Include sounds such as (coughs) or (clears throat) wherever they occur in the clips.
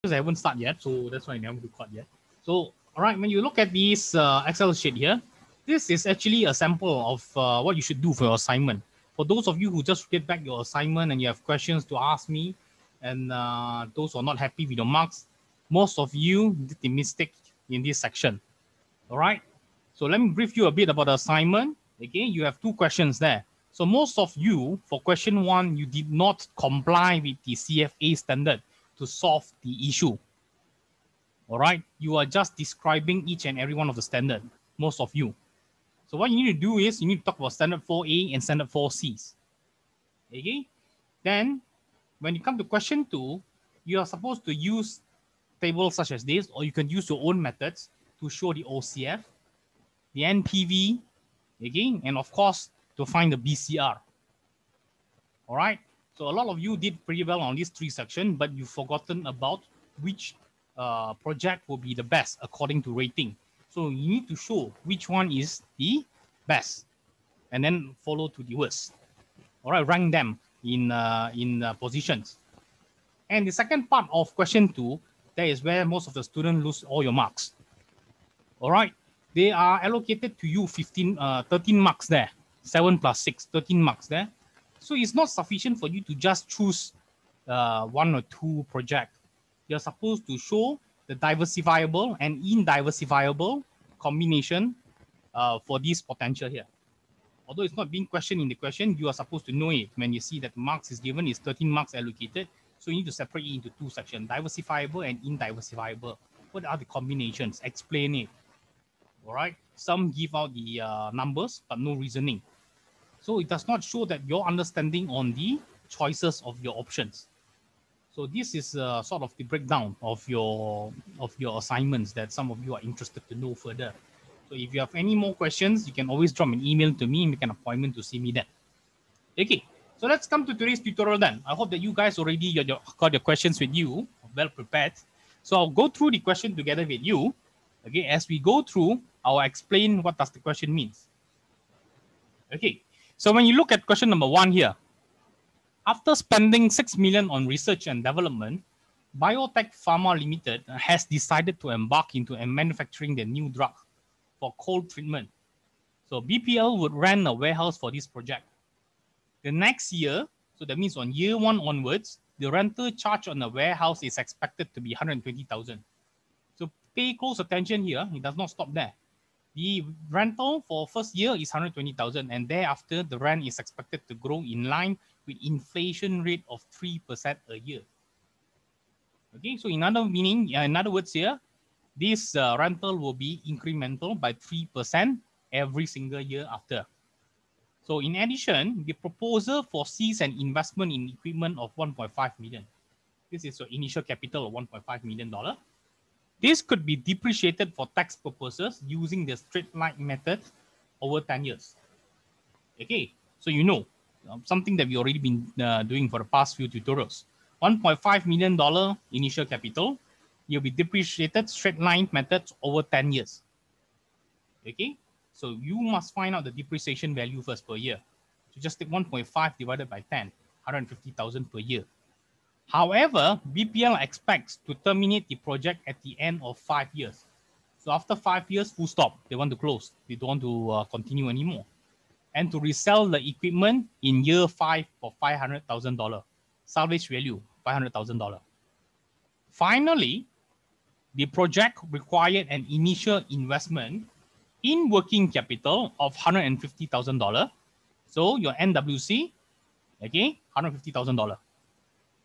because I haven't started yet, so that's why I never record yet. So, all right, when you look at this uh, Excel sheet here, this is actually a sample of uh, what you should do for your assignment. For those of you who just get back your assignment and you have questions to ask me, and uh, those who are not happy with your marks, most of you did the mistake in this section. All right. So let me brief you a bit about the assignment. Again, you have two questions there. So most of you, for question one, you did not comply with the CFA standard to solve the issue. All right. You are just describing each and every one of the standard, most of you. So what you need to do is you need to talk about standard 4A and standard 4Cs. Okay. Then when you come to question two, you are supposed to use tables such as this, or you can use your own methods to show the OCF, the NPV, again, and of course, to find the BCR. All right. So a lot of you did pretty well on these three sections, but you've forgotten about which uh, project will be the best according to rating. So you need to show which one is the best and then follow to the worst. All right, rank them in, uh, in uh, positions. And the second part of question two, that is where most of the students lose all your marks. All right, they are allocated to you 15, uh, 13 marks there, 7 plus 6, 13 marks there. So it's not sufficient for you to just choose uh, one or two project. You're supposed to show the diversifiable and indiversifiable combination uh, for this potential here. Although it's not being questioned in the question, you are supposed to know it when you see that marks is given is 13 marks allocated. So you need to separate it into two sections, diversifiable and indiversifiable. What are the combinations? Explain it. All right. Some give out the uh, numbers, but no reasoning. So it does not show that your understanding on the choices of your options. So this is uh, sort of the breakdown of your of your assignments that some of you are interested to know further. So if you have any more questions, you can always drop an email to me, make an appointment to see me then. Okay, so let's come to today's tutorial then. I hope that you guys already got your, got your questions with you, well prepared. So I'll go through the question together with you. Okay, as we go through, I'll explain what does the question means. Okay, so when you look at question number one here, after spending 6 million on research and development, Biotech Pharma Limited has decided to embark into manufacturing the new drug for cold treatment. So BPL would rent a warehouse for this project. The next year, so that means on year one onwards, the rental charge on the warehouse is expected to be 120,000. So pay close attention here. It does not stop there. The rental for first year is 120,000 and thereafter the rent is expected to grow in line with inflation rate of 3% a year. Okay, so in other meaning, in other words here, this uh, rental will be incremental by 3% every single year after. So in addition, the proposal foresees an investment in equipment of 1.5 million. This is your initial capital of 1.5 million dollar. This could be depreciated for tax purposes using the straight line method over 10 years. Okay, so you know um, something that we already been uh, doing for the past few tutorials. 1.5 million dollar initial capital, you'll be depreciated straight line methods over 10 years. Okay, so you must find out the depreciation value first per year. So just take 1.5 divided by 10, 150,000 per year. However, BPL expects to terminate the project at the end of five years. So after five years, full stop. They want to close. They don't want to uh, continue anymore and to resell the equipment in year five for $500,000. Salvage value, $500,000. Finally, the project required an initial investment in working capital of $150,000. So your NWC, okay, $150,000.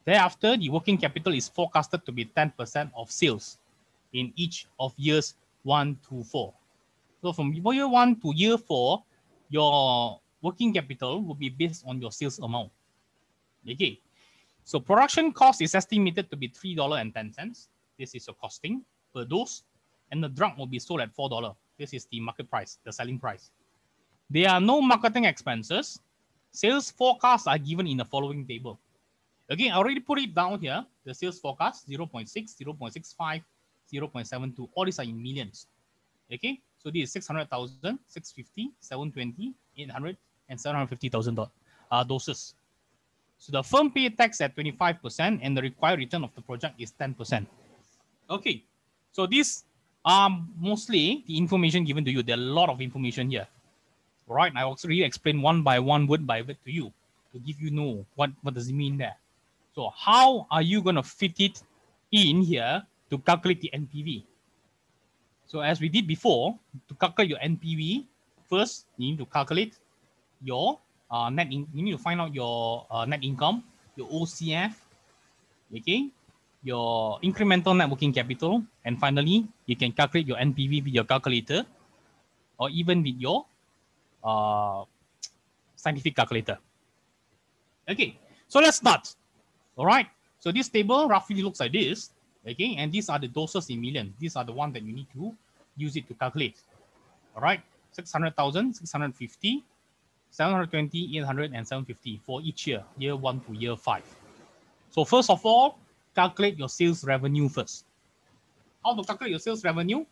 Thereafter, the working capital is forecasted to be 10% of sales in each of years one to four. So from year one to year four, your working capital will be based on your sales amount. Okay. So production cost is estimated to be $3.10. This is your costing per dose. And the drug will be sold at $4. This is the market price, the selling price. There are no marketing expenses. Sales forecasts are given in the following table. Again, I already put it down here. The sales forecast 0 0.6, 0 0.65, 0 0.72. All these are in millions. Okay. So this is 600,000, 650, 720, 800, and 750,000 uh, doses. So the firm pay tax at 25% and the required return of the project is 10%. Okay, so these are mostly the information given to you. There are a lot of information here. Right, I also really explain one by one, word by word to you to give you know what, what does it mean there. So how are you going to fit it in here to calculate the NPV? So as we did before, to calculate your NPV, first you need to calculate your uh, net. You need to find out your uh, net income, your OCF, okay, your incremental net working capital, and finally you can calculate your NPV with your calculator, or even with your uh, scientific calculator. Okay, so let's start. All right, so this table roughly looks like this. Okay, and these are the doses in millions. These are the ones that you need to use it to calculate. All right, 600,000, 650, 720, 800, and 750 for each year, year one to year five. So first of all, calculate your sales revenue first. How to calculate your sales revenue?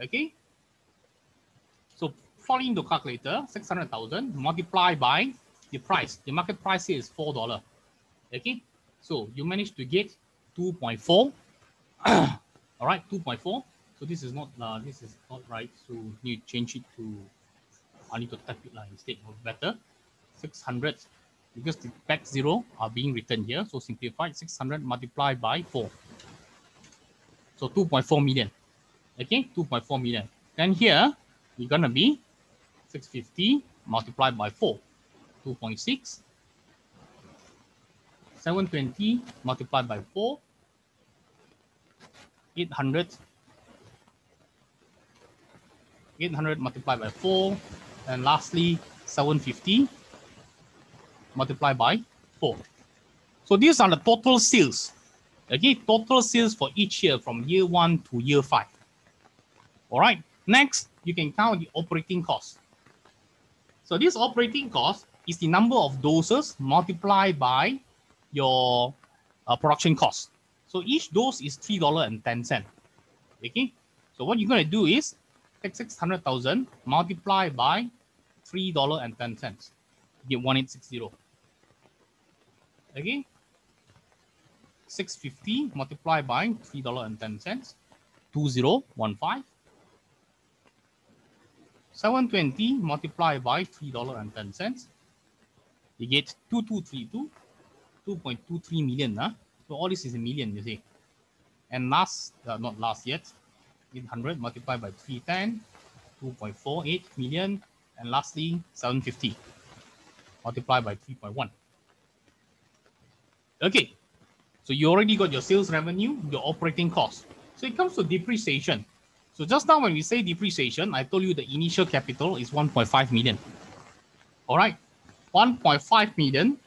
Okay. So plug into calculator, 600,000 multiply by the price. The market price is $4. Okay. So you managed to get 2.4. (coughs) All right, 2.4. So this is not uh, this is not right. So you change it to I need to type it like instead of better 600 because the back zero are being written here. So simplify 600 multiplied by 4. So 2.4 million. Okay, 2.4 million. Then here we're gonna be 650 multiplied by 4, 2.6 720 multiplied by 4, 800, 800 multiplied by 4, and lastly 750 multiplied by 4. So these are the total sales. Okay, total sales for each year from year 1 to year 5. All right, next you can count the operating cost. So this operating cost is the number of doses multiplied by your uh, production cost. So each dose is $3.10. Okay. So what you're going to do is take 600,000 multiply by $3.10. Get 1860. Okay. 650 multiplied by $3.10. 2015. 720 multiplied by $3.10. You get 2232 2.23 million. Huh? So all this is a million, you see. And last, uh, not last yet, 800 multiplied by 310, 2.48 million. And lastly, 750 multiplied by 3.1. Okay, so you already got your sales revenue, your operating cost. So it comes to depreciation. So just now when we say depreciation, I told you the initial capital is 1.5 million. All right, 1.5 million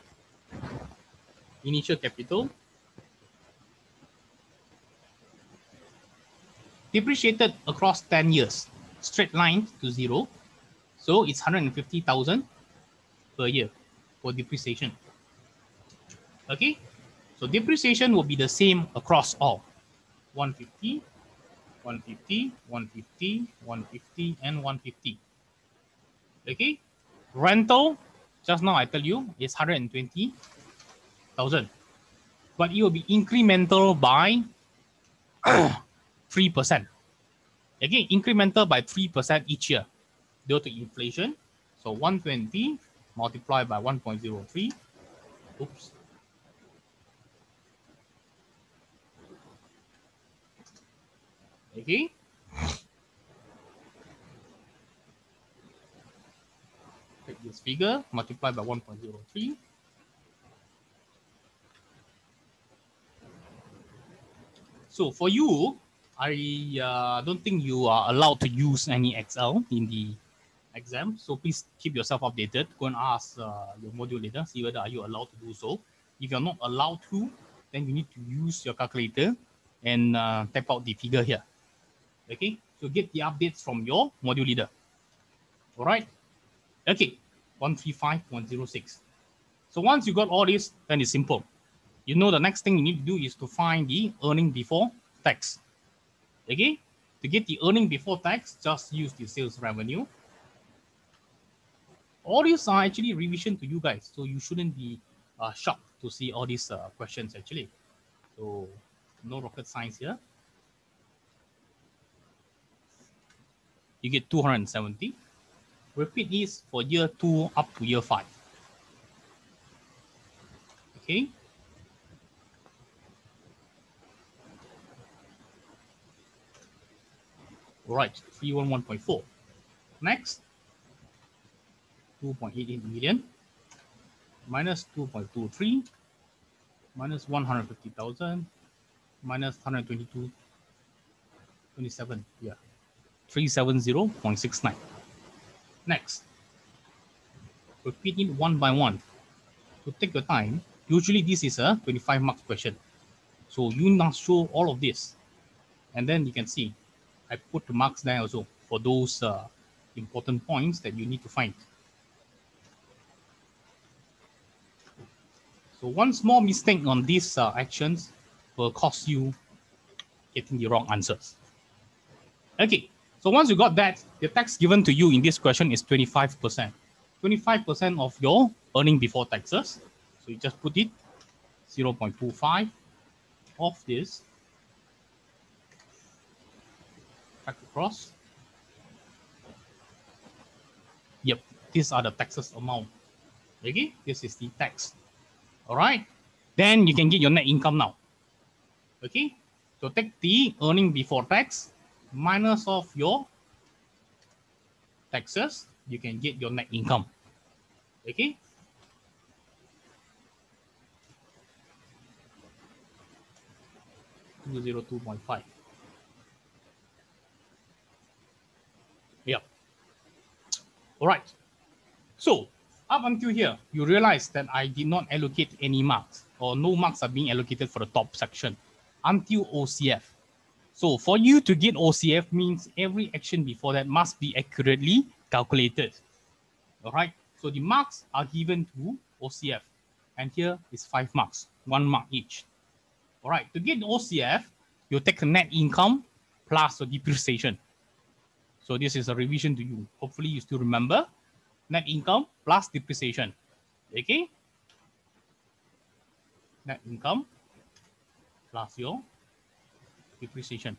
initial capital depreciated across 10 years, straight line to zero. So it's 150,000 per year for depreciation. Okay, so depreciation will be the same across all 150, 150, 150, 150, and 150. Okay, rental, just now I tell you, is 120 thousand, but it will be incremental by three percent. Again, incremental by three percent each year due to inflation. So 120 multiplied by 1.03. Oops. Okay. Take this figure, multiply by 1.03. So for you, I uh, don't think you are allowed to use any Excel in the exam. So please keep yourself updated. Go and ask uh, your module leader, see whether are you allowed to do so. If you're not allowed to, then you need to use your calculator and uh, type out the figure here. Okay, so get the updates from your module leader. All right. Okay, 135.06. So once you got all this, then it's simple you know the next thing you need to do is to find the earning before tax. Okay, to get the earning before tax, just use the sales revenue. All these are actually revision to you guys, so you shouldn't be uh, shocked to see all these uh, questions actually. So no rocket science here. You get 270. Repeat this for year two up to year five. Okay. Right, 311.4. Next, 2.88 million. Minus 2.23 minus 150,000 minus 122 27 yeah. 370.69 next. Repeat it one by one. To take your time usually this is a 25 mark question. So you must show all of this. And then you can see i put marks there also for those uh, important points that you need to find So one small mistake on these uh, actions will cost you getting the wrong answers. Okay, so once you got that, the tax given to you in this question is 25%. 25% of your earning before taxes. So you just put it 0.25 of this back across. Yep, these are the taxes amount. Okay, this is the tax all right, then you can get your net income now. Okay, so take the earning before tax minus of your taxes, you can get your net income. Okay. Two zero two point five. Yeah. All right. So up until here, you realize that I did not allocate any marks or no marks are being allocated for the top section until OCF. So for you to get OCF means every action before that must be accurately calculated. All right. So the marks are given to OCF and here is five marks, one mark each. All right. To get OCF, you take the net income plus the depreciation. So this is a revision to you. Hopefully you still remember net income plus depreciation. Okay? Net income plus your depreciation.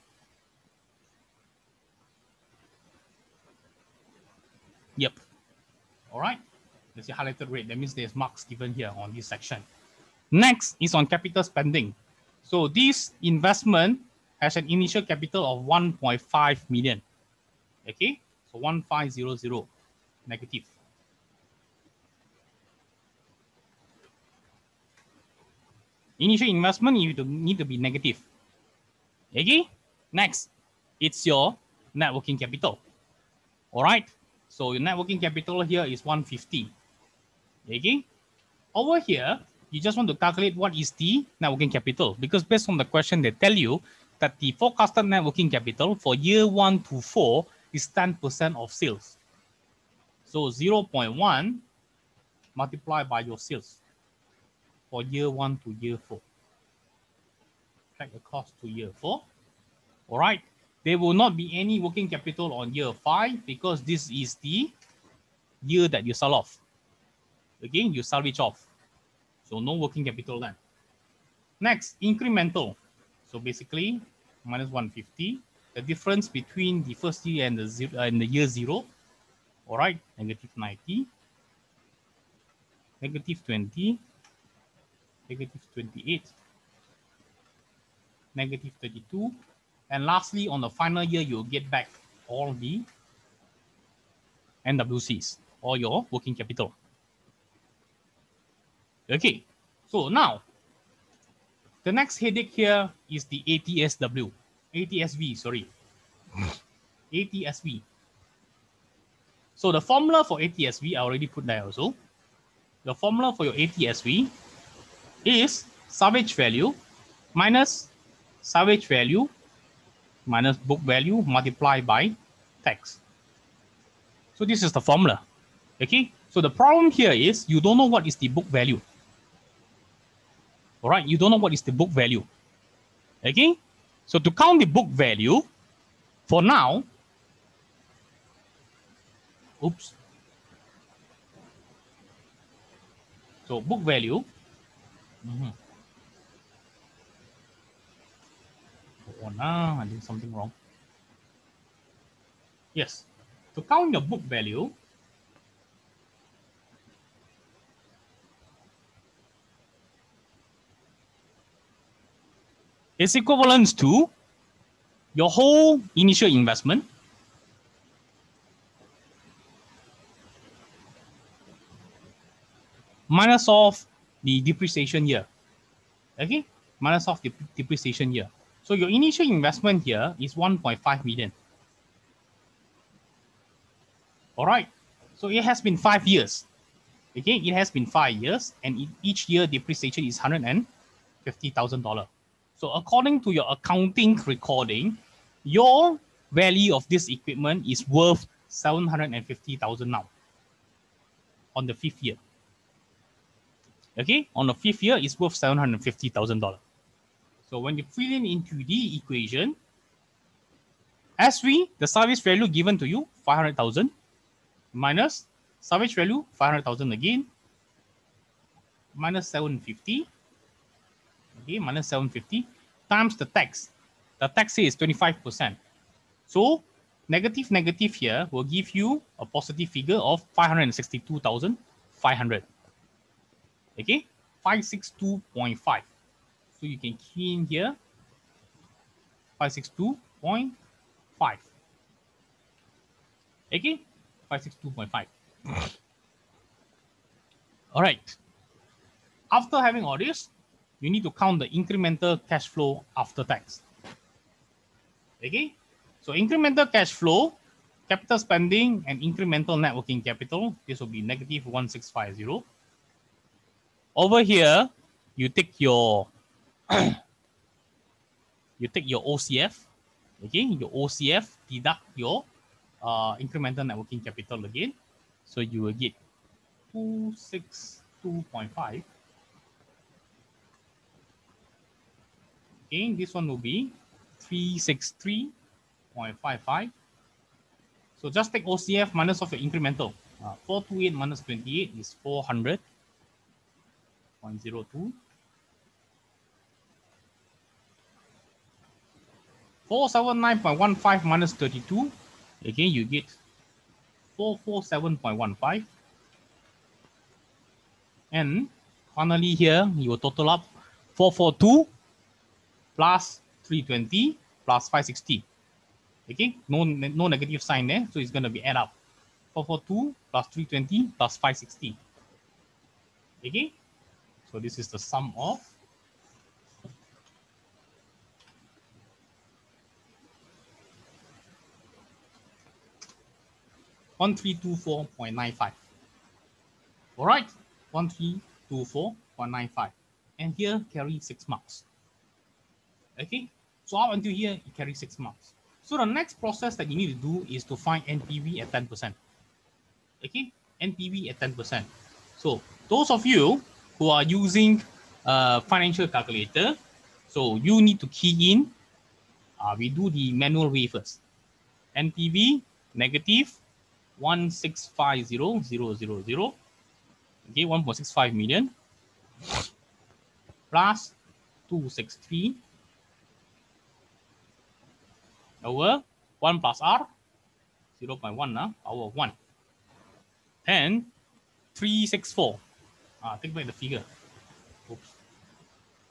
Yep. All right. There's a highlighted red. That means there's marks given here on this section. Next is on capital spending. So this investment has an initial capital of 1.5 million. Okay. So 1500 negative. Initial investment, you need to be negative. Okay, next, it's your net working capital. All right, so your net working capital here is 150. Okay, over here, you just want to calculate what is the net working capital because based on the question, they tell you that the forecasted net working capital for year one to four is 10% of sales. So 0.1 multiplied by your sales for year one to year four. Track the cost to year four. All right. There will not be any working capital on year five because this is the year that you sell off. Again, you salvage off. So no working capital then. Next, incremental. So basically, minus 150. The difference between the first year and the, zero, uh, and the year zero. All right, negative 90. Negative 20 negative 28, negative 32. And lastly, on the final year, you'll get back all the NWCs, or your working capital. Okay, so now, the next headache here is the ATSW, ATSV, sorry, ATSV. So the formula for ATSV, I already put there also. The formula for your ATSV is salvage value minus salvage value minus book value multiplied by tax. So this is the formula. Okay. So the problem here is you don't know what is the book value. All right. You don't know what is the book value. Okay. So to count the book value, for now, oops. So book value Mm-hmm. Oh no, I did something wrong. Yes. To count your book value, is equivalent to your whole initial investment minus off the depreciation year. Okay, minus off the depreciation year. So your initial investment here is 1.5 million. All right, so it has been five years. Okay, it has been five years, and each year depreciation is $150,000. So according to your accounting recording, your value of this equipment is worth 750,000 now on the fifth year. Okay, on the fifth year, it's worth $750,000. So when you fill in into the equation, SV, the service value given to you, 500,000 minus service value, 500,000 again, minus 750, okay, minus 750 times the tax. The tax is 25%. So negative negative here will give you a positive figure of 562,500 okay? 562.5 so you can key in here. 562.5 okay? 562.5 all right. After having all this you need to count the incremental cash flow after tax okay so incremental cash flow capital spending and incremental net working capital this will be negative 1650 over here, you take your (clears throat) you take your OCF, okay, your OCF, deduct your uh, incremental net working capital again. So you will get 262.5. Okay, this one will be 363.55. So just take OCF minus of your incremental. Uh, 428 minus 28 is 400.02. 479.15 minus 32. Again, you get 447.15. And finally here, you will total up 442 plus 320 plus 560. Okay, no, no negative sign there, so it's going to be add up. 442 plus 320 plus 560. Okay, so this is the sum of one three two four point nine five. All right, one three two four point nine five, and here carry six marks. Okay, so up until here it carries six marks. So the next process that you need to do is to find NPV at ten percent. Okay, NPV at ten percent. So those of you who are using a financial calculator, so you need to key in. Uh, we do the manual way first. NPV negative 1650000. Okay, 1.65 million plus 263 over 1 plus R 0 0.1 now, power 1. Then 364 uh, take back the figure. Oops.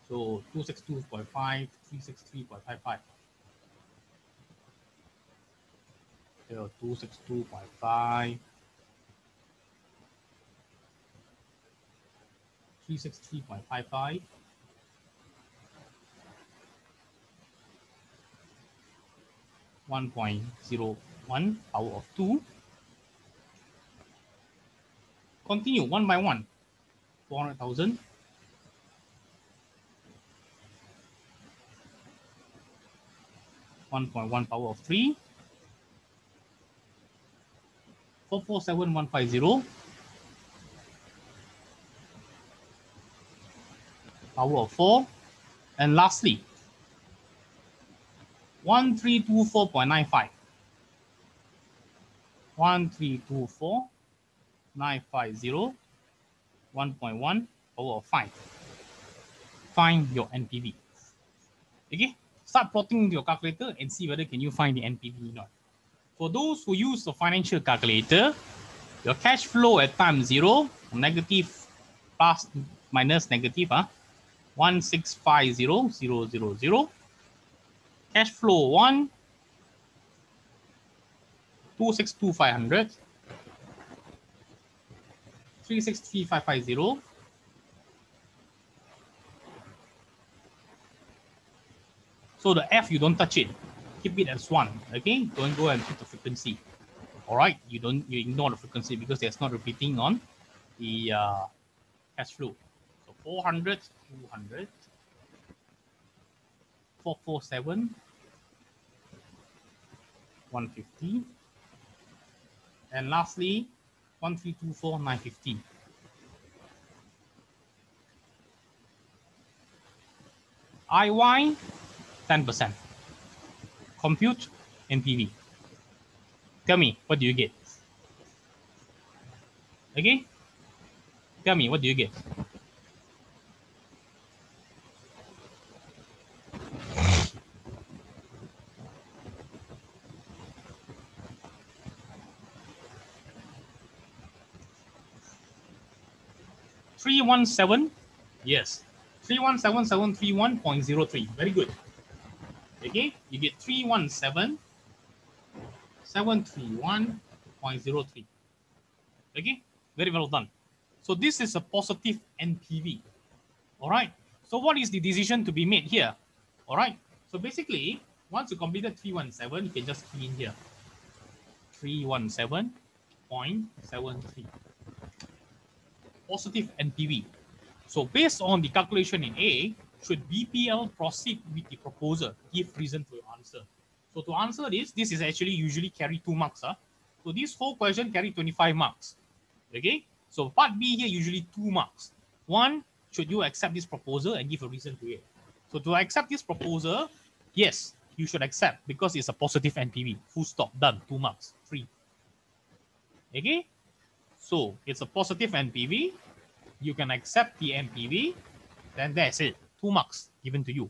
So 262.5, 363.55. So 262.5. 363.55 1.01 power of 2 continue one by one 400,000. One point one power of three. Four four seven one five zero. Power of four. And lastly, one three two four point nine five. One three two four nine five zero 1.1 power of 5. Find your NPV. Okay, start plotting your calculator and see whether can you find the NPV or not. for those who use the financial calculator, your cash flow at time zero, negative plus minus negative, ah, huh? 1650000. Cash flow one, 262500, 363550, So the F, you don't touch it. Keep it as one, okay? Don't go and put the frequency. All right, you don't, you ignore the frequency because there's not repeating on the uh, cash flow. So 400, 200, 447, 150, and lastly, 1324, 950. IY 10%. Compute NPV. Tell me, what do you get? Okay? Tell me, what do you get? 317? Yes. Three one seven seven three one point zero three. Very good. Okay, you get three one seven. Seven three one point zero three. Okay, very well done. So this is a positive NPV. All right. So what is the decision to be made here? All right. So basically, once you completed 317, you can just key in here. 317.73. Positive NPV. So based on the calculation in A, should BPL proceed with the proposal? Give reason for your answer. So to answer this, this is actually usually carry two marks. Huh? So this whole question carry 25 marks. Okay. So part B here usually two marks. One, should you accept this proposal and give a reason to it? So to accept this proposal, yes, you should accept because it's a positive NPV. Full stop, done, two marks, free. Okay. So it's a positive NPV. You can accept the NPV, then that's it two marks given to you.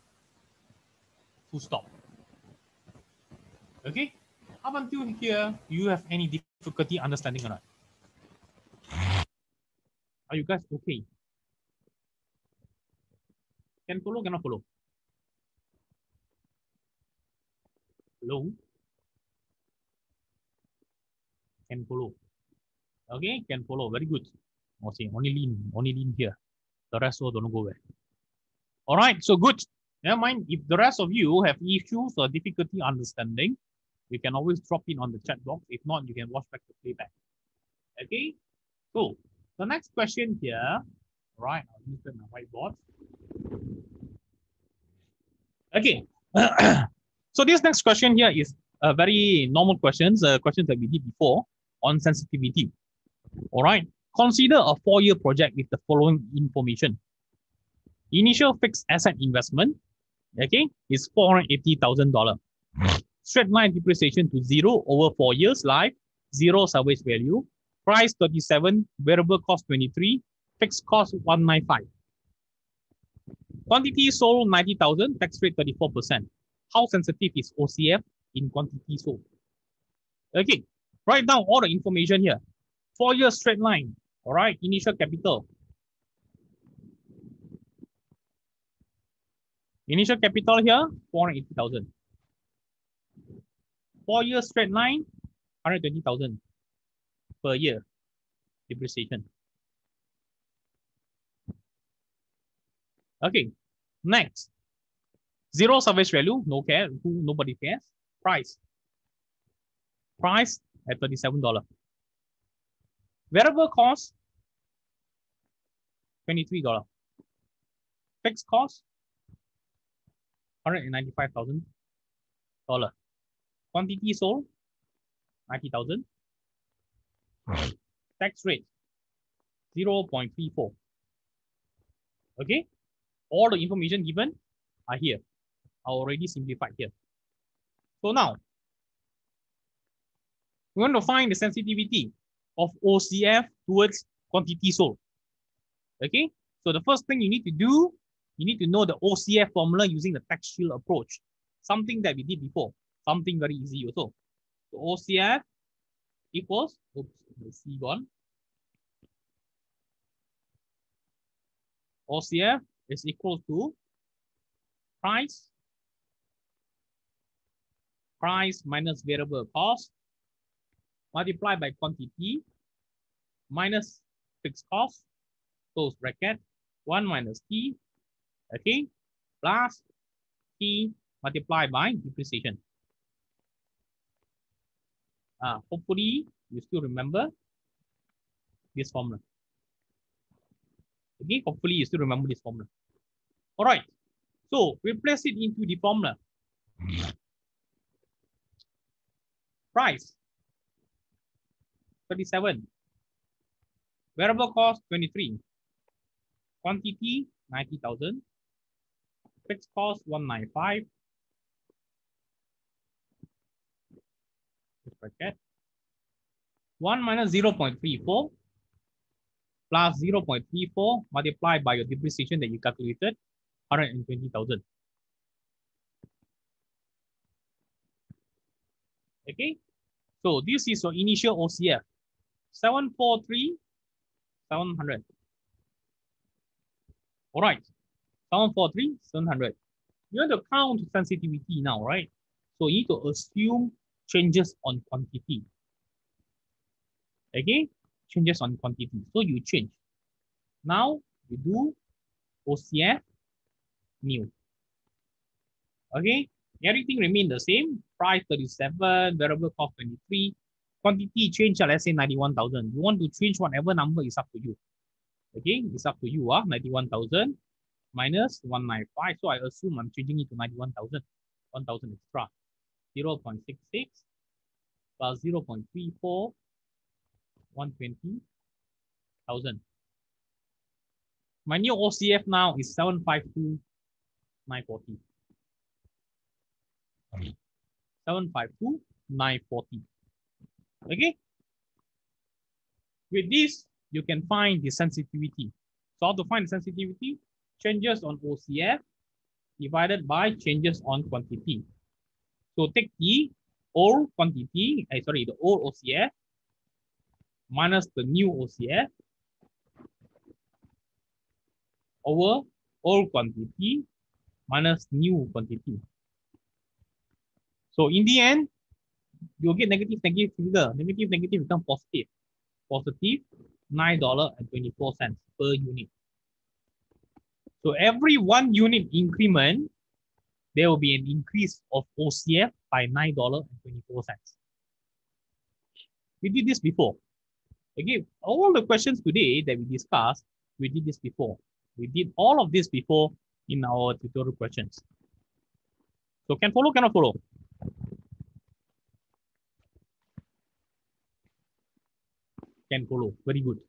Full stop. Okay? Up until here, you have any difficulty understanding or not? Are you guys okay? Can follow, cannot follow? Hello? Can follow. Okay, can follow. Very good. Okay, only lean, only lean here. The rest all don't go where. All right, so good. Never mind, if the rest of you have issues or difficulty understanding, you can always drop in on the chat box. If not, you can watch back the playback. Okay, so the next question here, All right, I'll use my whiteboard. Okay, (coughs) so this next question here is a very normal questions, uh, questions that we did before on sensitivity. All right, consider a four-year project with the following information. Initial fixed asset investment, okay, is $480,000. Straight line depreciation to zero over four years life, zero salvage value, price 37, variable cost 23, fixed cost 195. Quantity sold 90,000, tax rate 34%. How sensitive is OCF in quantity sold? Okay, write down all the information here. Four year straight line, all right, initial capital, Initial capital here, 480,000. Four years straight line, 120,000 per year depreciation. Okay, next. Zero service value, no care, nobody cares. Price. Price at $37. Variable cost, $23. Fixed cost, $195,000. Quantity sold, 90,000. (laughs) Tax rate, 0.34. Okay, all the information given are here. I already simplified here. So now, we want to find the sensitivity of OCF towards quantity sold. Okay, so the first thing you need to do you need to know the OCF formula using the shield approach. Something that we did before, something very easy also. So OCF equals, oops, the C gone. OCF is equal to price, price minus variable cost multiplied by quantity minus fixed cost, close bracket, 1 minus T, okay, plus T multiplied by depreciation. Uh, hopefully, you still remember this formula. Okay, hopefully you still remember this formula. All right, so we place it into the formula. Price, 37. Variable cost, 23. Quantity, 90,000. Fixed cost, 195. Bracket. 1 minus 0 0.34 plus 0.34 multiplied by your depreciation that you calculated, 120,000. Okay, so this is your initial OCF, 743, 700. All right, 743, 700. You want to count sensitivity now, right? So you need to assume changes on quantity. Okay, changes on quantity. So you change. Now you do OCF new. Okay, everything remain the same. Price 37, variable cost 23. Quantity change, let's say 91,000. You want to change whatever number is up to you. Okay, it's up to you. Uh, 91,000 minus 195. So I assume I'm changing it to 91,000. 1,000 extra. 0 0.66 plus 0 0.34 120,000. My new OCF now is 752,940. 752,940. Okay. With this, you can find the sensitivity. So how to find the sensitivity? Changes on OCF divided by changes on quantity. So take the old quantity, uh, sorry, the old OCF minus the new OCF over old quantity minus new quantity. So in the end, you'll get negative, negative figure. Negative, negative become positive. Positive $9.24 per unit. So every one unit increment, there will be an increase of OCF by $9.24. We did this before. Again, all the questions today that we discussed, we did this before. We did all of this before in our tutorial questions. So can follow, cannot follow? Can follow, very good.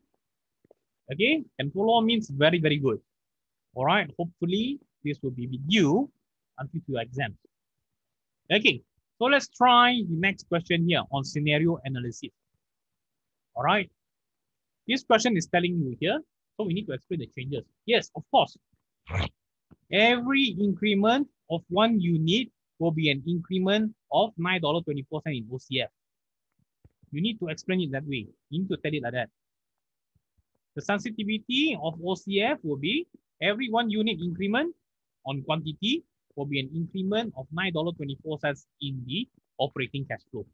Okay, can follow means very, very good. All right, hopefully this will be with you until your exam. Okay, so let's try the next question here on scenario analysis. All right. This question is telling you here, so we need to explain the changes. Yes, of course. Every increment of one unit will be an increment of $9.24 in OCF. You need to explain it that way. You need to tell it like that. The sensitivity of OCF will be every one unit increment on quantity will be an increment of $9.24 in the operating cash flow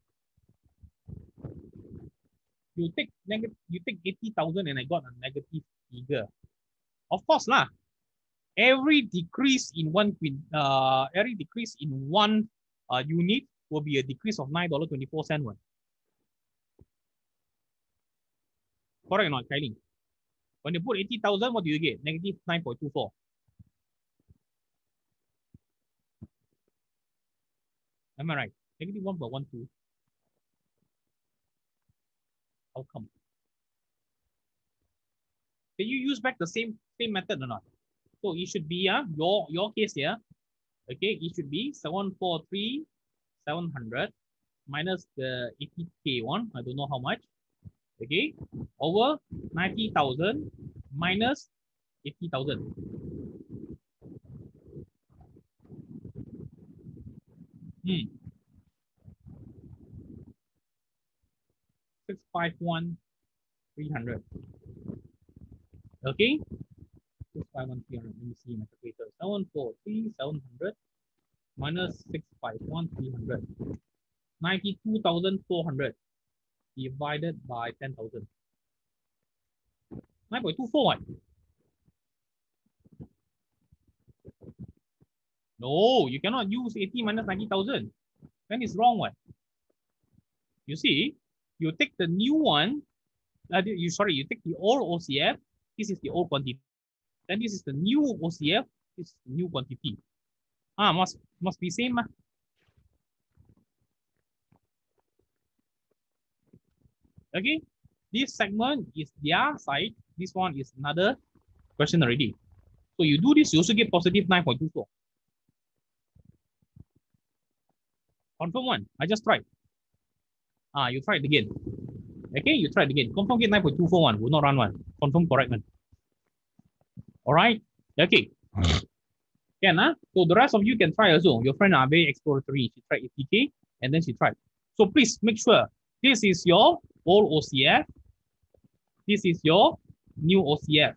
you take negative, you take 80,000 and I got a negative figure. Of course lah. Every decrease in one uh every decrease in one uh, unit will be a decrease of nine dollar twenty four cent one. Correct or not, Kylie? When you put eighty thousand, what do you get? Negative nine point two four. Am I right? Negative one point one two. How come? Can you use back the same same method or not? So it should be uh, your your case here. Okay, it should be 743 700 minus the 80k one. I don't know how much. Okay, over 90,000 minus 80,000. Hmm. 651 300. Okay, 651 300. Let me see my calculator. 743 700 minus 651 300. 92,400 divided by 10,000. 9.24 No, you cannot use 80 minus 90,000. Then it's wrong one. You see, you take the new one, uh, you sorry, you take the old OCF, this is the old quantity. Then this is the new OCF, this is the new quantity. Ah, must must be same. Okay, this segment is their side. This one is another question already. So you do this, you also get positive 9.24. Confirm one. I just tried. Ah, you try it again. Okay, you try it again. Confirm get 9.241. Will not run one. Confirm correct one. All right. Okay. Can huh? So the rest of you can try also. Your friend are very exploratory. She tried ATK and then she tried. So please make sure this is your old OCF. This is your new OCF.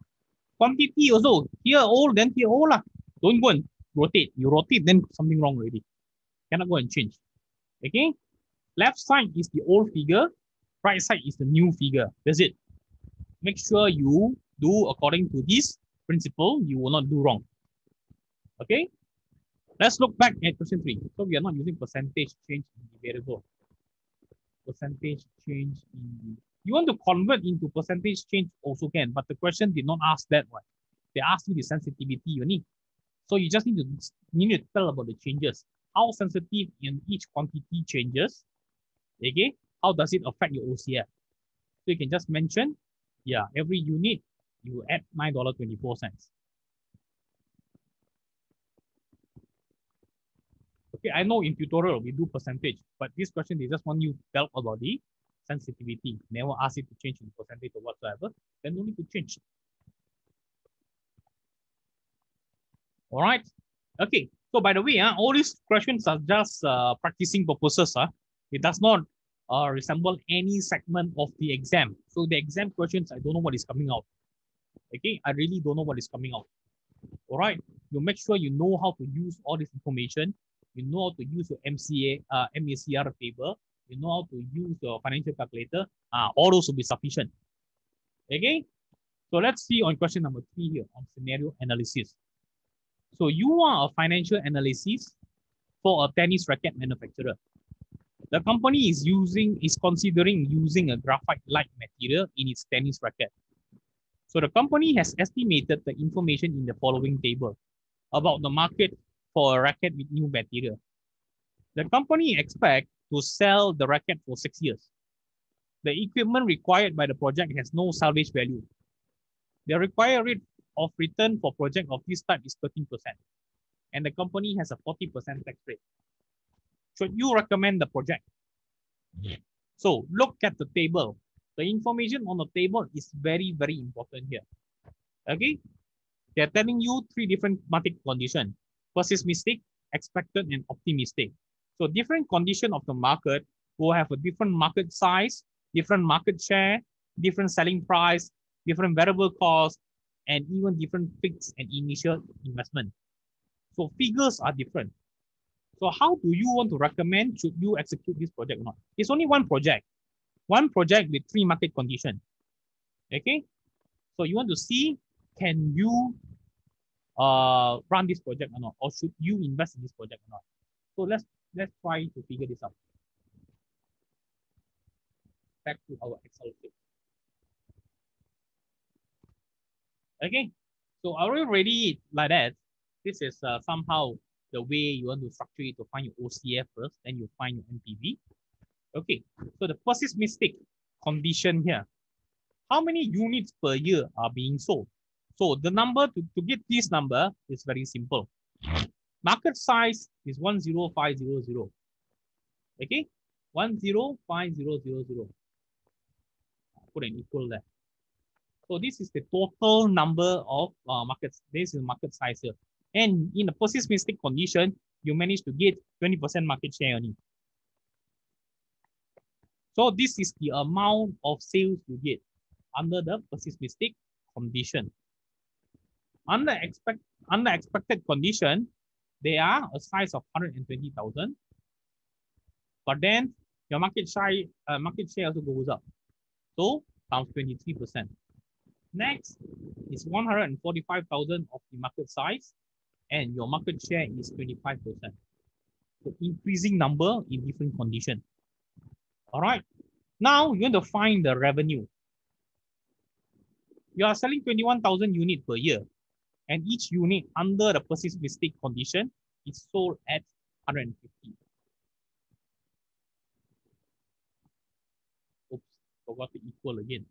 Quantity also. Here old, then here old lah. Don't go and rotate. You rotate, then something wrong already. Cannot go and change. Okay. Left side is the old figure. Right side is the new figure. That's it. Make sure you do according to this principle. You will not do wrong. Okay. Let's look back at question three. So we are not using percentage change in the variable. Percentage change in you want to convert into percentage change also can, but the question did not ask that one. They asked you the sensitivity you need. So you just need to need to tell about the changes. How sensitive in each quantity changes. Okay, how does it affect your OCF? So you can just mention, yeah, every unit you add $9.24. Okay, I know in tutorial we do percentage, but this question they just want you to tell about the sensitivity. Never ask it to change in percentage or whatsoever. Then no need to change. All right. Okay. So by the way, uh, all these questions are just uh, practicing purposes. Uh. It does not uh, resemble any segment of the exam. So the exam questions, I don't know what is coming out. Okay, I really don't know what is coming out. All right, you make sure you know how to use all this information. You know how to use your MCA, uh, MACR table. You know how to use your financial calculator. Uh, all those will be sufficient. Okay, so let's see on question number three here on scenario analysis. So you are a financial analysis for a tennis racket manufacturer. The company is using is considering using a graphite-like material in its tennis racket. So the company has estimated the information in the following table about the market for a racket with new material. The company expects to sell the racket for six years. The equipment required by the project has no salvage value. The required rate of return for project of this type is 13%. And the company has a 40% tax rate should you recommend the project? So look at the table. The information on the table is very, very important here. Okay? They're telling you three different market conditions. Pessimistic, expected, and optimistic. So different condition of the market will have a different market size, different market share, different selling price, different variable cost, and even different fixed and initial investment. So figures are different. So how do you want to recommend should you execute this project or not? It's only one project, one project with three market conditions. Okay, so you want to see can you uh, run this project or not, or should you invest in this project or not? So let's let's try to figure this out. Back to our Excel sheet. Okay, so are we ready like that? This is uh, somehow the way you want to structure it to find your OCF first, then you find your NPV. Okay, so the first is mistake condition here. How many units per year are being sold? So the number to, to get this number is very simple. Market size is 10500. Okay, 10500. Put an equal there. So this is the total number of uh, markets. This is market size here. And in a pessimistic condition, you manage to get 20% market share only. So this is the amount of sales you get under the pessimistic condition. Under expect under expected condition, they are a size of 120,000. But then your market share uh, market share also goes up. So times 23%. Next is 145,000 of the market size and your market share is 25%. So increasing number in different condition. All right. Now you're going to find the revenue. You are selling 21,000 units per year and each unit under the pessimistic condition is sold at 150. Oops, forgot to equal again.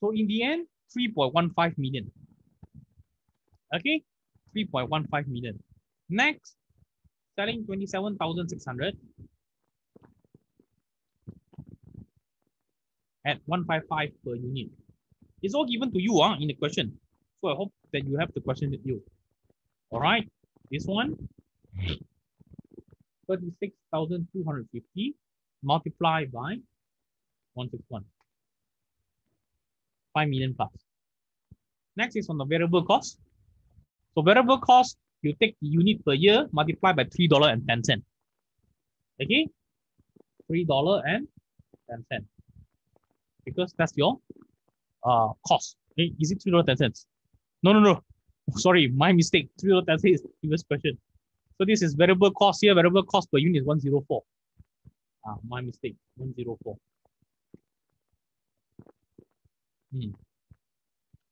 So in the end, 3.15 million. Okay, 3.15 million. Next, selling 27,600 at 155 per unit. It's all given to you uh, in the question. So I hope that you have the question with you. All right, this one, 36,250 multiplied by 161. 5 million plus. Next is on the variable cost. So variable cost, you take the unit per year multiplied by $3.10. Okay, $3.10. Because that's your uh, cost. Is it $3.10? No, no, no. (laughs) Sorry, my mistake. $3.10 is previous question. So this is variable cost here. Variable cost per unit is 104. Ah, my mistake. 104. Hmm.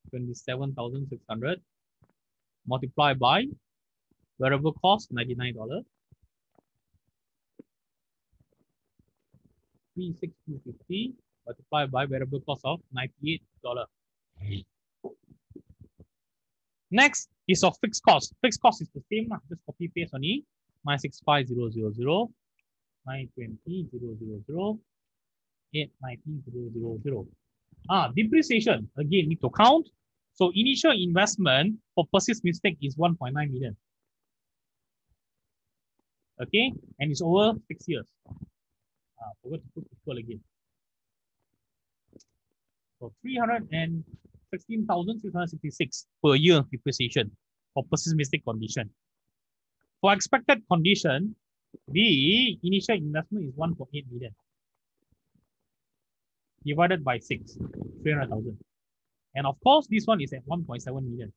27,600 multiplied by variable cost $99. 36250 multiplied by variable cost of $98. Next is of fixed cost. Fixed cost is the same, just copy paste only. Minus 65000, 920 000, 890 000. Ah, depreciation, again, need to count. So initial investment for pessimistic is 1.9 million. Okay, and it's over six years. Ah, forgot to put equal again. So 316,666 per year depreciation for pessimistic condition. For expected condition, the initial investment is 1.8 million divided by 6, 300,000. And of course, this one is at 1.7 million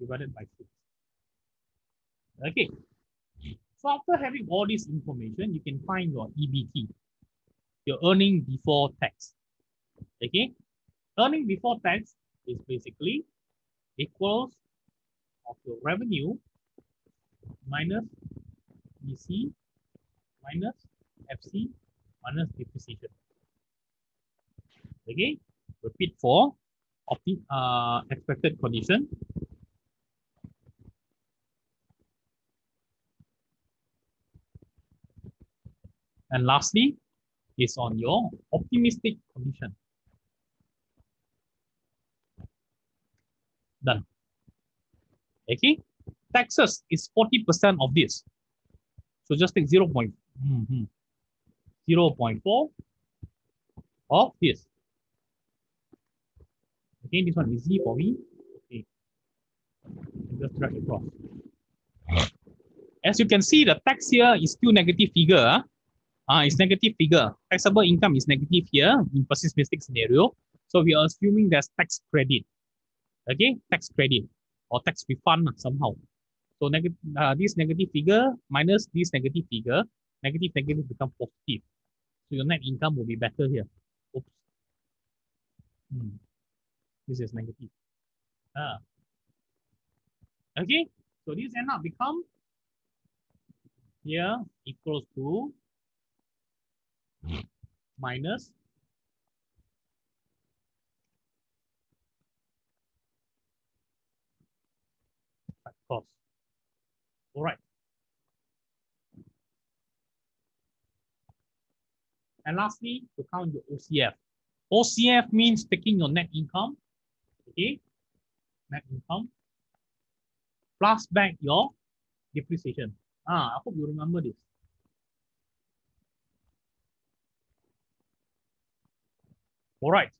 divided by 6. Okay. So after having all this information, you can find your EBT, your earning before tax. Okay. Earning before tax is basically equals of your revenue minus VC minus FC minus depreciation. Okay, repeat for opti uh, expected condition. And lastly, is on your optimistic condition. Done. Okay, taxes is 40% of this. So just take 0. Mm -hmm. 0.4 of this. Okay, this one is easy for me. Okay, just drag across. As you can see, the tax here is still negative figure. Uh, it's negative figure. Taxable income is negative here in pessimistic scenario. So we are assuming there's tax credit. Okay, tax credit or tax refund somehow. So negative, uh, this negative figure minus this negative figure, negative negative become positive. So your net income will be better here. Oops. Hmm. This is negative. Ah. Okay, so this end up become here equals to minus cost. All right. And lastly, to count your OCF. OCF means taking your net income, okay, net income, plus back your depreciation. Ah, I hope you remember this. All right,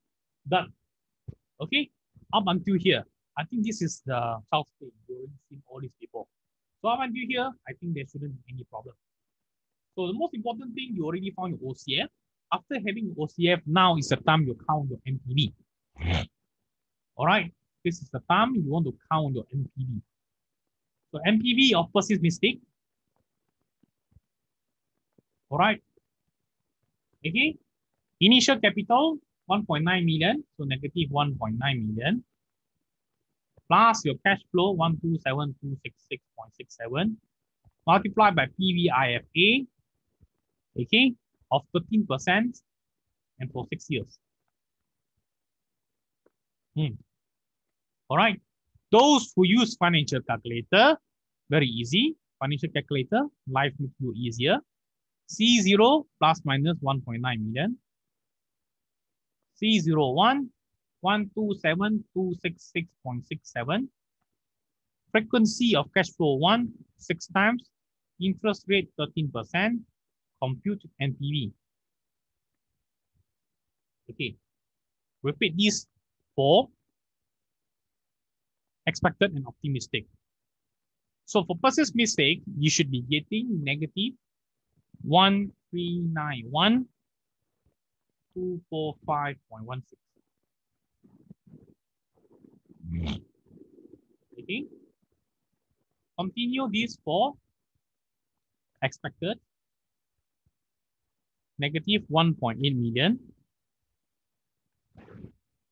done. Okay, up until here, I think this is the south state. You already seen all these people. So up until here, I think there shouldn't be any problem. So the most important thing, you already found your OCF. After having OCF, now is the time you count your NPV. All right, this is the time you want to count your NPV. So NPV of pessimistic. All right. Okay. Initial capital 1.9 million, so negative 1.9 million. Plus your cash flow 127,266.67 multiplied by PVIFA, okay, of 13% and for six years. Hmm. All right. Those who use financial calculator, very easy. Financial calculator, life makes you easier. C0 plus minus 1.9 million. C01, 127,266.67. Frequency of cash flow 1, 6 times. Interest rate 13%. Compute NPV. Okay. Repeat this for expected and optimistic. So for pessimistic, you should be getting negative 1391 245.16. Okay. Continue this for expected negative 1.8 million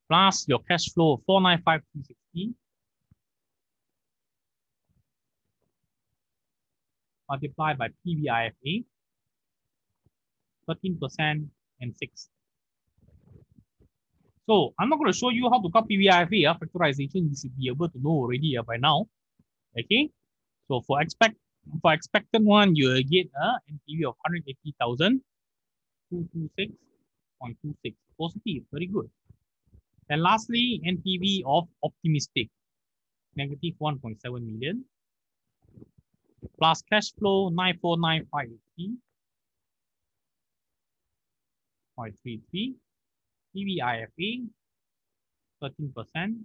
plus your cash flow 495,260 multiplied by PVIFA 13% and 6. So I'm not going to show you how to cut PVIFA, uh, factorization, you should be able to know already by now. Okay, so for expect for expected one, you will get a NPV of 180,000, 226.26. Positive, very good. And lastly, NPV of optimistic, negative 1.7 million, plus cash flow 949580 0.33, PVIFA 13%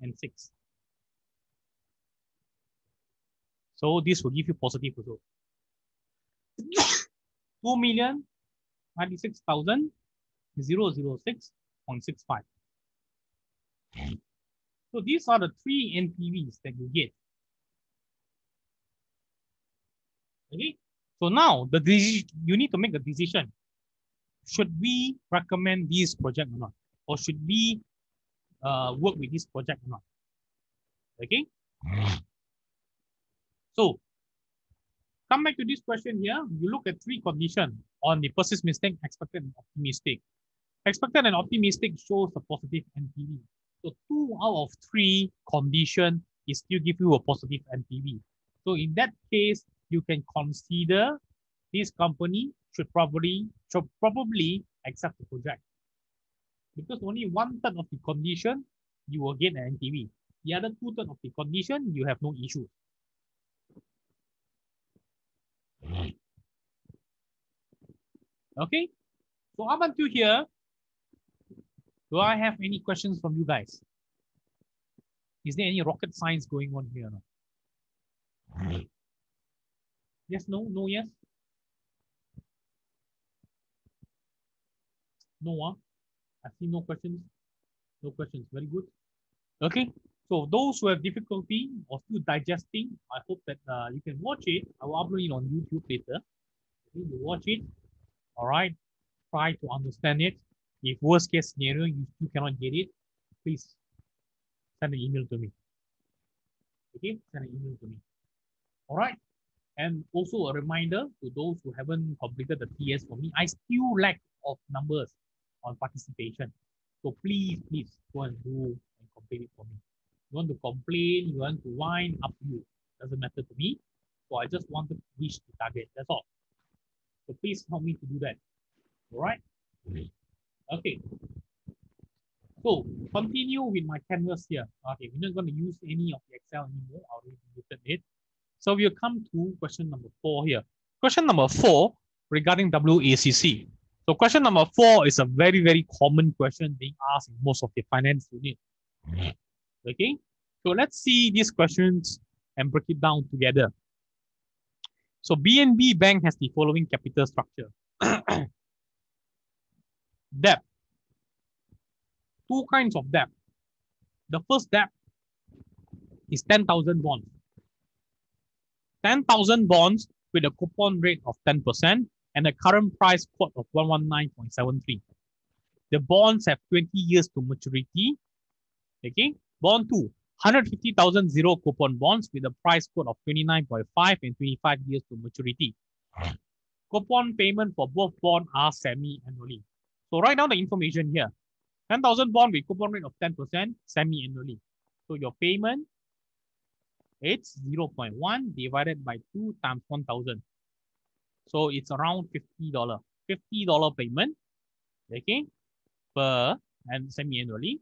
and 6. So this will give you positive result. (coughs) 2 million 96,000 006.65. So these are the three NPVs that you get. Okay. So now the you need to make a decision should we recommend this project or not? Or should we uh, work with this project or not? Okay. So come back to this question here. You look at three conditions on the pessimistic, expected and optimistic. Expected and optimistic shows a positive NPV. So two out of three condition is still give you a positive NPV. So in that case, you can consider this company should probably should probably accept the project. Because only one third of the condition you will get an NPV. The other two third of the condition you have no issue. Okay, so up until here, do I have any questions from you guys? Is there any rocket science going on here? Yes, no, no, yes. No one. I see no questions. No questions. Very good. Okay. So those who have difficulty or still digesting, I hope that uh, you can watch it. I will upload it on YouTube later. Okay, you watch it. All right. Try to understand it. If worst case scenario you still cannot get it, please send an email to me. Okay, send an email to me. All right. And also a reminder to those who haven't completed the TS for me, I still lack of numbers on participation. So please, please go and do and complete it for me. You want to complain, you want to whine, up to you. Doesn't matter to me. So I just want to reach the target. That's all. So please help me to do that. All right. Okay. So continue with my canvas here. Okay, we're not going to use any of the Excel anymore. I already deleted it. So we'll come to question number four here. Question number four regarding WACC. So question number four is a very, very common question being asked in most of the finance unit. Okay, so let's see these questions and break it down together. So BNB Bank has the following capital structure. (coughs) debt. Two kinds of debt. The first debt is 10,000 bonds. 10,000 bonds with a coupon rate of 10% and a current price quote of 119.73. The bonds have 20 years to maturity. Okay, bond two, 150,000 zero coupon bonds with a price quote of 29.5 and 25 years to maturity. Coupon payment for both bond are semi-annually. So write down the information here. 10,000 bond with coupon rate of 10% semi-annually. So your payment, it's 0.1 divided by 2 times 1,000. So it's around $50. $50 payment, okay, per and semi-annually.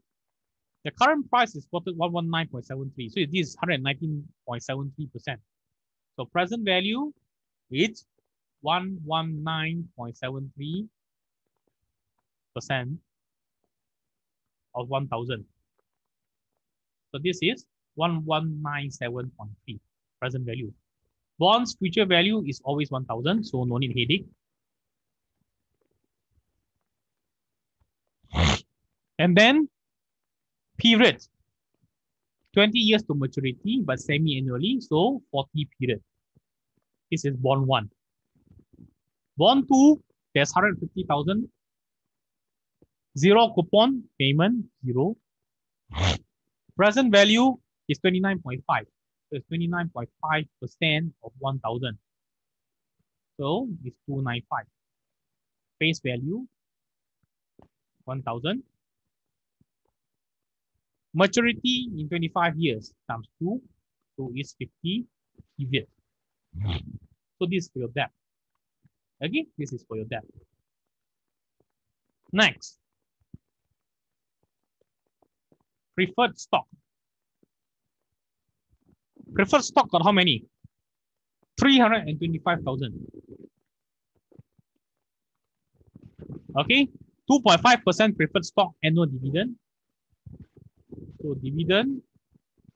The current price is quoted 119.73. So this is 119.73%. So present value is 119.73 percent of 1000. So this is 1197.3 present value. Bonds future value is always 1000, so no need headache. And then period. 20 years to maturity but semi-annually so 40 period. This is bond one. Bond two there's 150,000 zero coupon payment zero. Present value is 29.5 Uh, so it's 29.5 percent of 1000 so it's 295 face value 1000 Maturity in 25 years times 2, so is 50 period. So this is for your debt. Okay, this is for your debt. Next, preferred stock. Preferred stock got how many? 325,000. Okay, 2.5% preferred stock annual dividend so dividend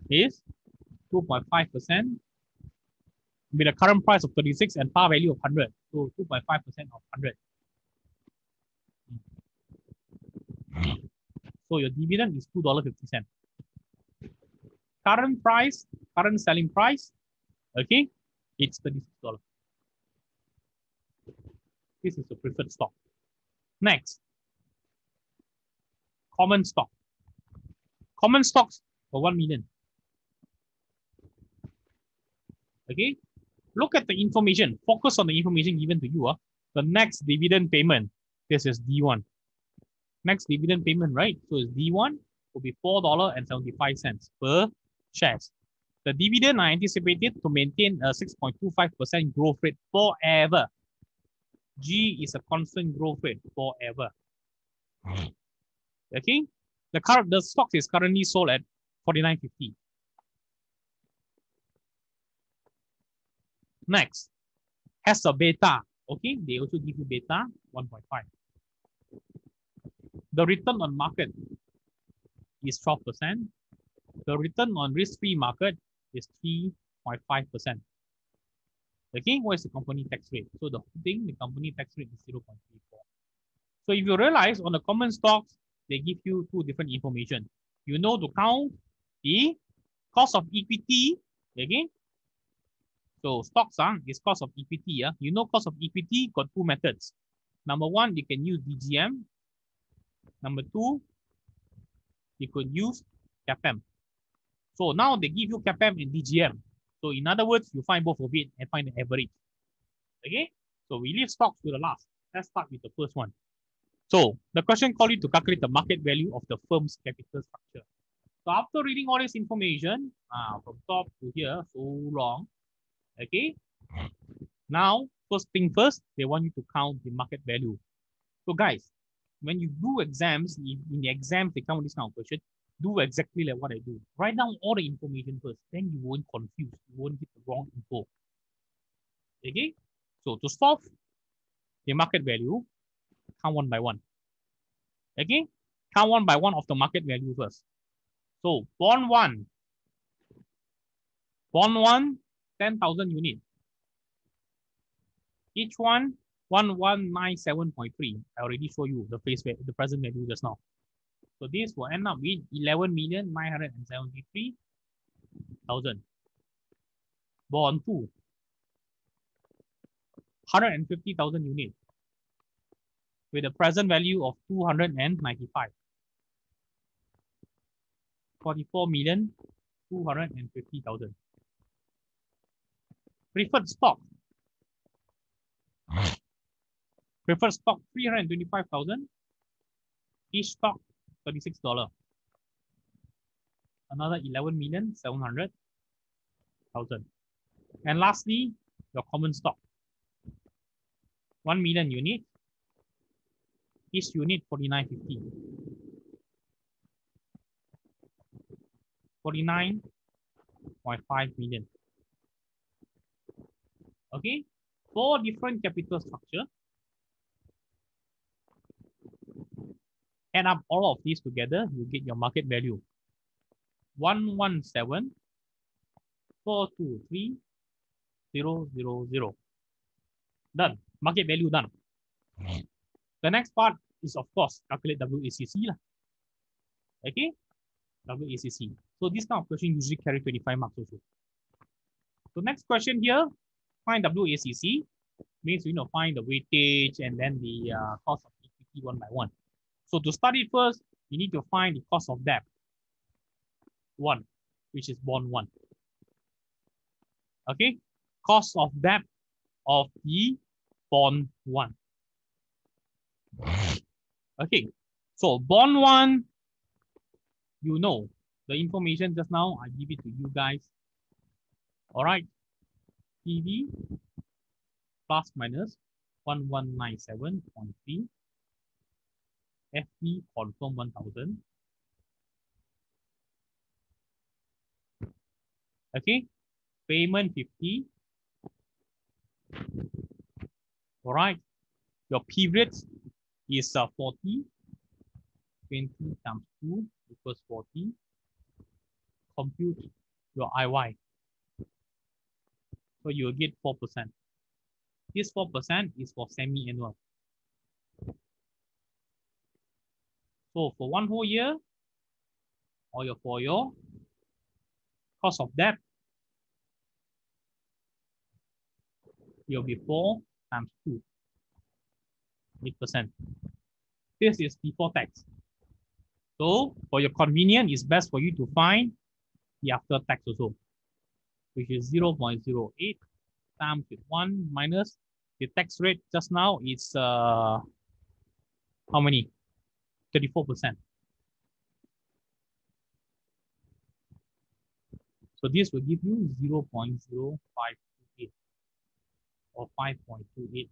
is 2.5% with a current price of 36 and par value of 100. So 2.5% of 100. So your dividend is $2.50. Current price, current selling price, okay, it's $36. This is the preferred stock. Next, common stock. Common stocks for 1 million. Okay. Look at the information. Focus on the information given to you. Uh. The next dividend payment. This is D1. Next dividend payment, right? So it's D1 will be $4.75 per shares. The dividend are anticipated to maintain a 6.25% growth rate forever. G is a constant growth rate forever. Okay, the current the stock is currently sold at 49.50. Next, has a beta. Okay, they also give you beta 1.5. The return on market is 12%. The return on risk-free market is 3.5%. Okay, what is the company tax rate? So the thing, the company tax rate is 0.34. So if you realize on the common stocks, they give you two different information. You know to count the cost of equity again. So stocks uh, is cost of equity. Uh. You know cost of equity got two methods. Number one, you can use DGM. Number two, you could use CAPM. So now they give you CAPM and DGM. So in other words, you find both of it and find the average. Okay, so we leave stocks to the last. Let's start with the first one. So the question called you to calculate the market value of the firm's capital structure. So after reading all this information uh, from top to here, so long, okay. Now, first thing first, they want you to count the market value. So guys, when you do exams, in the exams, they come with this kind of question, do exactly like what I do. Write down all the information first, then you won't confuse, you won't get the wrong info. Okay, so to solve the market value, count one by one. Okay, count one by one of the market value first. So bond one, bond one, 10,000 units. Each one, 1197.3. I already show you the face the present value just now. So this will end up with 11,973,000. Bond 2, 150,000 units with a present value of 295. 44 million 250,000. Preferred stock. Preferred stock 325,000. Each stock $36. Another 11 million 700,000. And lastly, your common stock. 1 million unit. Each unit 49.50. 49.5 million. Okay, four different capital structure. Add up all of these together, you get your market value. 117 423 000. Done. Market value done. The next part is, of course, calculate WACC. Lah. Okay? WACC. So this kind of question usually carry 25 marks also. So next question here, find WACC. Means you know find the weightage and then the uh, cost of equity one by one. So to it first, you need to find the cost of debt. One, which is bond one. Okay, cost of debt of the bond one. Okay, so bond one, you know the information just now, I give it to you guys. All right, PV plus minus 1197.3 FV confirm 1000. Okay, payment 50. All right, your period is uh, 40. 20 times 2 equals 40. Compute your IY. So you will get 4%. This 4% is for semi-annual. So for one whole year, or your for your cost of debt, you'll be 4 times 2, 8%. This is before tax. So for your convenience, it's best for you to find the after tax also, which is 0 0.08 times with 1 minus the tax rate just now is uh, how many? 34%. So this will give you 0 0.0528 or 5.28%.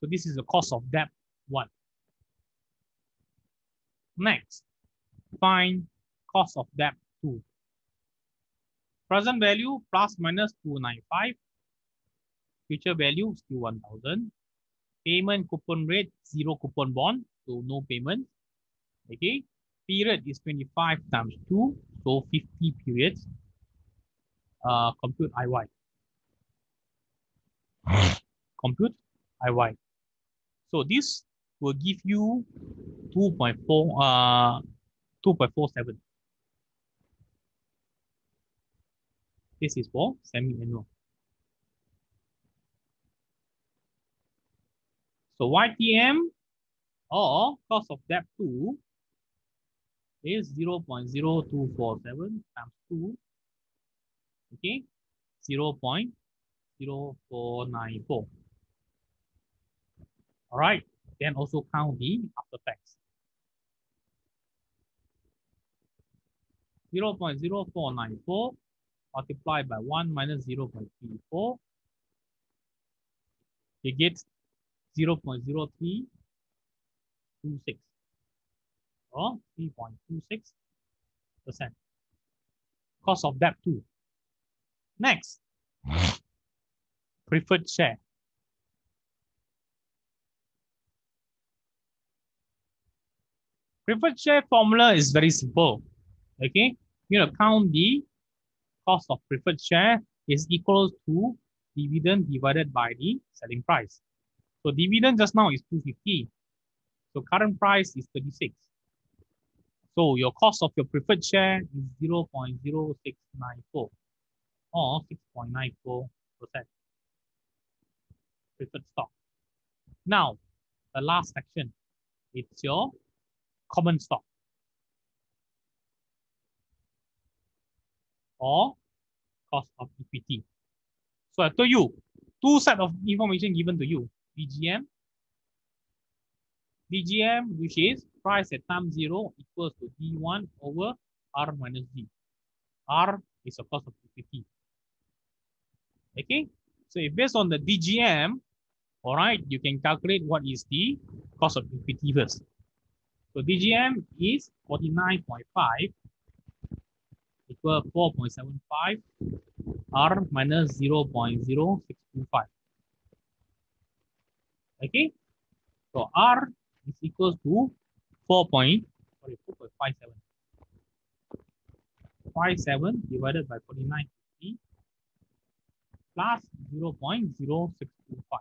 So this is the cost of debt one. Next, find cost of debt two. Present value plus minus 295. Future value still 1000 payment coupon rate, zero coupon bond, so no payment. Okay, period is 25 times 2, so 50 periods. Uh, compute IY. compute IY. So this will give you 2.4, uh, 2.47. This is for semi-annual. So YTM or cost of debt 2 is 0 0.0247 times 2, okay, 0 0.0494. All right, then also count the after tax. 0 0.0494 multiplied by 1 minus 0 0.34. You get 0 0.0326. or 3.26%. Cost of debt too. Next, preferred share. Preferred share formula is very simple. Okay, you know, count the cost of preferred share is equal to dividend divided by the selling price. So dividend just now is 250. So current price is 36. So your cost of your preferred share is 0 0.0694 or 6.94%. Preferred stock. Now, the last section, it's your common stock. Or cost of equity. So I told you, two set of information given to you. DGM, DGM, which is price at time zero equals to D1 over R minus D. R is a cost of equity. Okay, so if based on the DGM, all right, you can calculate what is the cost of equity first. So DGM is 49.5 equal 4.75 R minus 0 0.0625. Okay, so R is equal to 4 point, sorry, 4.57. 57 divided by 49.50 plus 0 0.0625.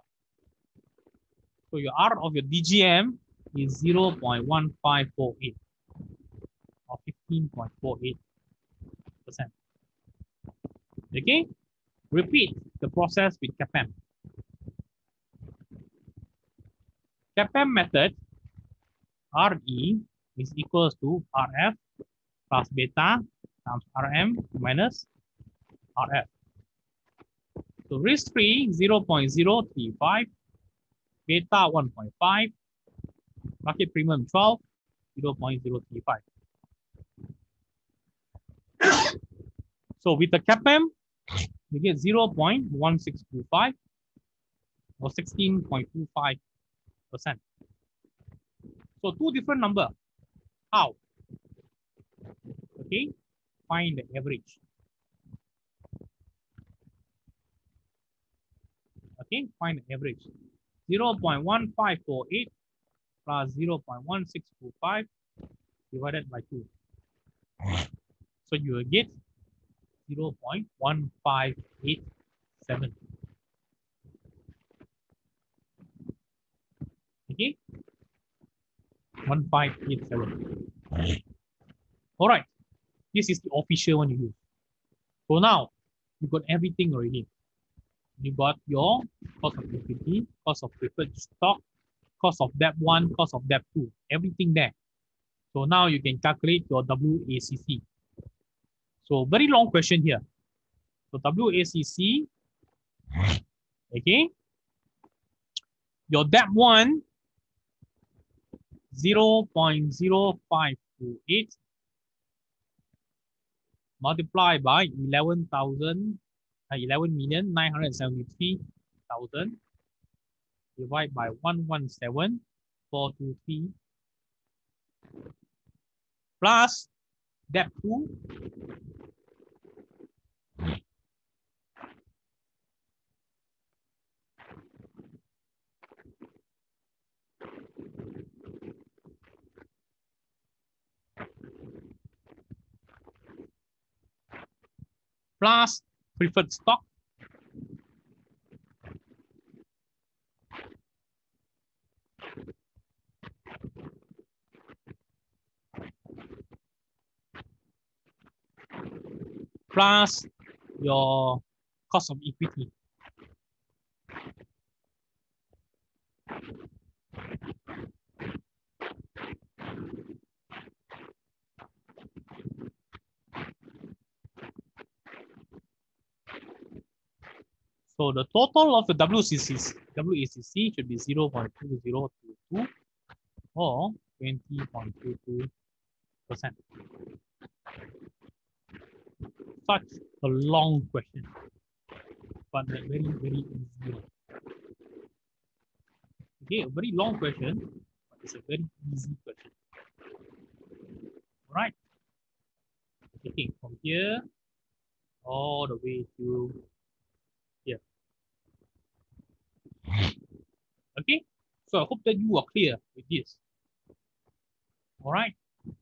So your R of your DGM is 0 0.1548 or 15.48 percent. Okay, repeat the process with CAPM. CAPM method, RE is equals to RF plus beta times RM minus RF. So risk free 0 0.035, beta 1.5, market premium 12, 0 0.035. so with the CAPM, you get 0 0.1625 or 16.25 percent. So two different number. How? Okay, find average. Okay, find average. 0 0.1548 plus 0 0.1625 divided by 2. So you will get 0 0.1587. Okay. 1587. All right. This is the official one you use. So now you got everything already. You got your cost of equity, cost of preferred stock, cost of debt one, cost of debt two, everything there. So now you can calculate your WACC. So very long question here. So WACC, okay. Your debt one 0 0.0528 multiplied by 11,000, uh, 11 million 973,000 divided by 117,423 plus debt 2 plus preferred stock. Plus your cost of equity. So the total of the WCCs, WECC should be 0 0.2022 or 20.22%. Such a long question, but a very, very easy one. Okay, a very long question, but it's a very easy question. All right. Taking okay, from here all the way to so I hope that you are clear with this. All right,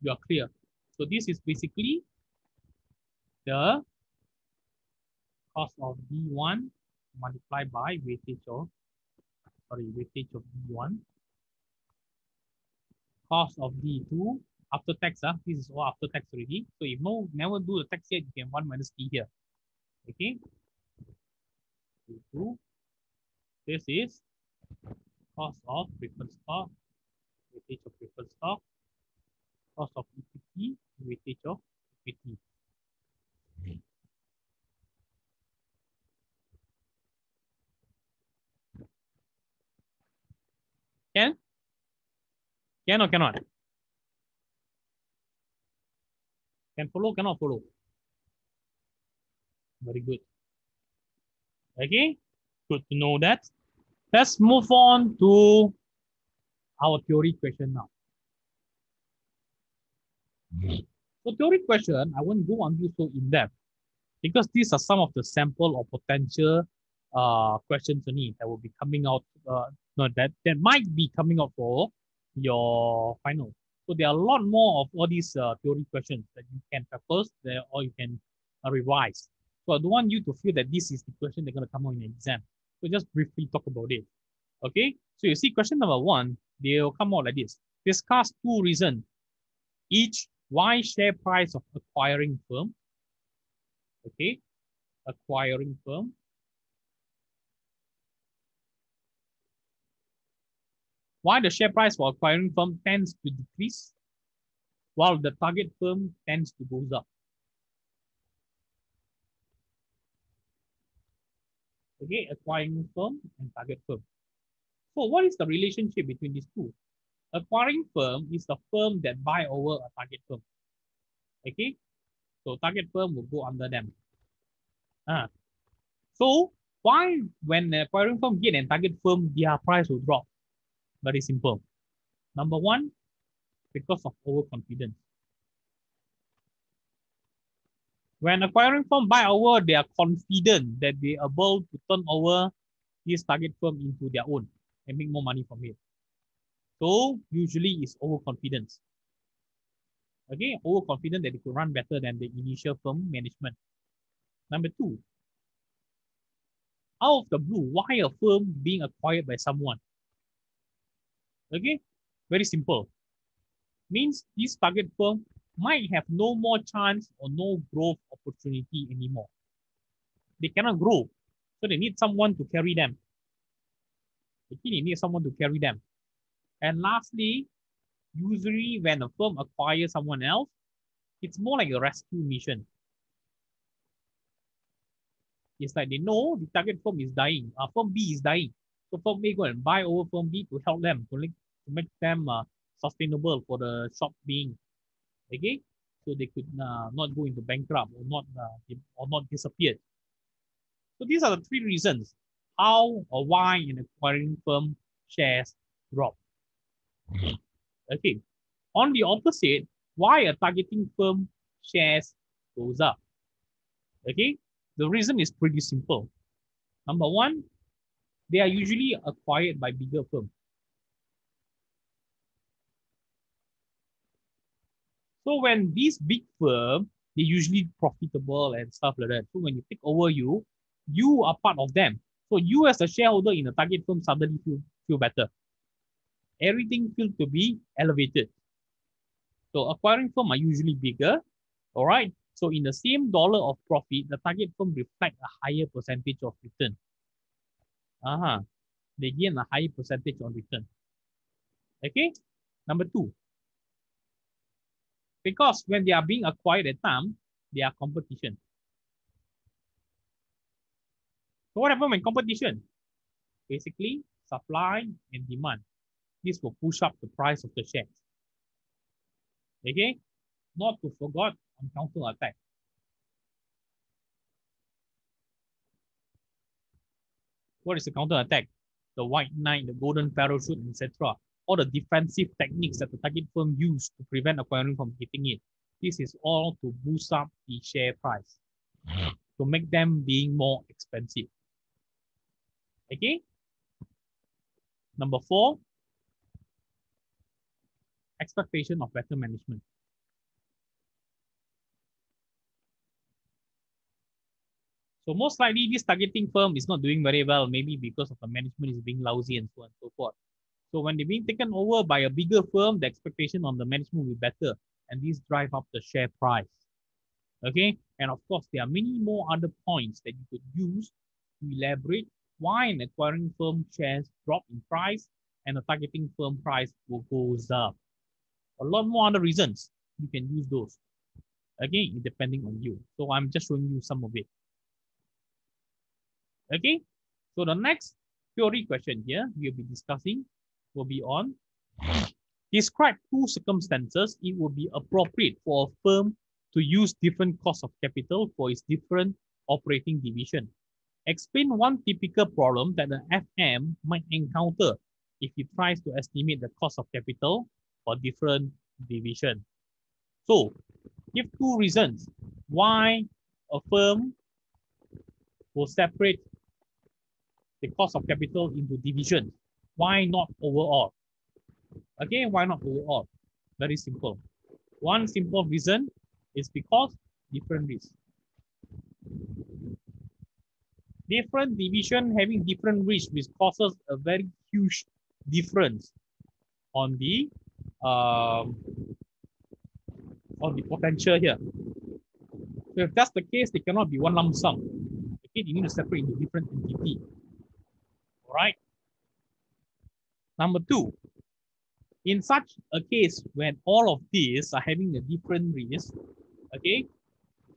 you are clear. So this is basically the cost of D1 multiplied by weightage of, sorry, weightage of D1, cost of D2 after tax, uh, this is all after tax already. So if no, never do the tax yet, you can 1 minus T here. Okay. D2. This is cost of preferred stock, weightage of preferred stock, cost of equity, weightage of equity. Can? Can or cannot? Can follow, cannot follow. Very good. Okay, good to know that. Let's move on to our theory question now. So theory question, I won't go on you so in depth because these are some of the sample or potential uh, questions only that will be coming out, uh, no, that, that might be coming out for your final. So there are a lot more of all these uh, theory questions that you can propose there or you can uh, revise. So I don't want you to feel that this is the question they're going to come out in the exam. So just briefly talk about it. Okay. So you see question number one, they'll come out like this. Discuss two reasons. Each why share price of acquiring firm. Okay. Acquiring firm. Why the share price for acquiring firm tends to decrease while the target firm tends to goes up. Okay, acquiring firm and target firm. So what is the relationship between these two? Acquiring firm is the firm that buy over a target firm. Okay, so target firm will go under them. Ah. So why when the acquiring firm get and target firm, their price will drop? Very simple. Number one, because of overconfidence. When acquiring firm buy over, they are confident that they are able to turn over this target firm into their own and make more money from it. So usually it's overconfidence. Okay, overconfident that they could run better than the initial firm management. Number two, out of the blue, why a firm being acquired by someone? Okay, very simple. Means this target firm might have no more chance or no growth opportunity anymore. They cannot grow. So they need someone to carry them. They need someone to carry them. And lastly, usually when a firm acquires someone else, it's more like a rescue mission. It's like they know the target firm is dying. Uh, firm B is dying. So firm A go and buy over firm B to help them, to, to make them uh, sustainable for the shop being okay? So they could uh, not go into bankrupt or not uh, or not disappear. So these are the three reasons how or why an acquiring firm shares drop. Okay. On the opposite why a targeting firm shares goes up. Okay? The reason is pretty simple. Number one they are usually acquired by bigger firms So when these big firms, they're usually profitable and stuff like that. So when you take over you, you are part of them. So you as a shareholder in a target firm suddenly feel, feel better. Everything feels to be elevated. So acquiring firm are usually bigger. All right. So in the same dollar of profit, the target firm reflect a higher percentage of return. Uh-huh. They gain a higher percentage on return. Okay. Number two, because when they are being acquired at time, they are competition. So what happens when competition? Basically, supply and demand. This will push up the price of the shares. Okay? Not to forget on counter attack. What is the counter attack? The white knight, the golden parachute, etc all the defensive techniques that the target firm use to prevent acquiring from hitting it. This is all to boost up the share price, to make them being more expensive. Okay? Number four, expectation of better management. So most likely this targeting firm is not doing very well, maybe because of the management is being lousy and so on and so forth. So when they're being taken over by a bigger firm, the expectation on the management will be better and these drive up the share price. Okay, and of course, there are many more other points that you could use to elaborate why an acquiring firm shares drop in price and the targeting firm price will goes up. A lot more other reasons you can use those. Again, depending on you. So I'm just showing you some of it. Okay, so the next theory question here we'll be discussing will be on describe two circumstances it would be appropriate for a firm to use different cost of capital for its different operating division. Explain one typical problem that the FM might encounter if it tries to estimate the cost of capital for different division. So, give two reasons why a firm will separate the cost of capital into divisions. Why not overall? Again, why not overall? Very simple. One simple reason is because different risk. Different division having different risk, which causes a very huge difference on the um, on the potential here. So if that's the case, they cannot be one lump sum. Okay, you need to separate into different entity. All right. Number two, in such a case when all of these are having a different risk, okay,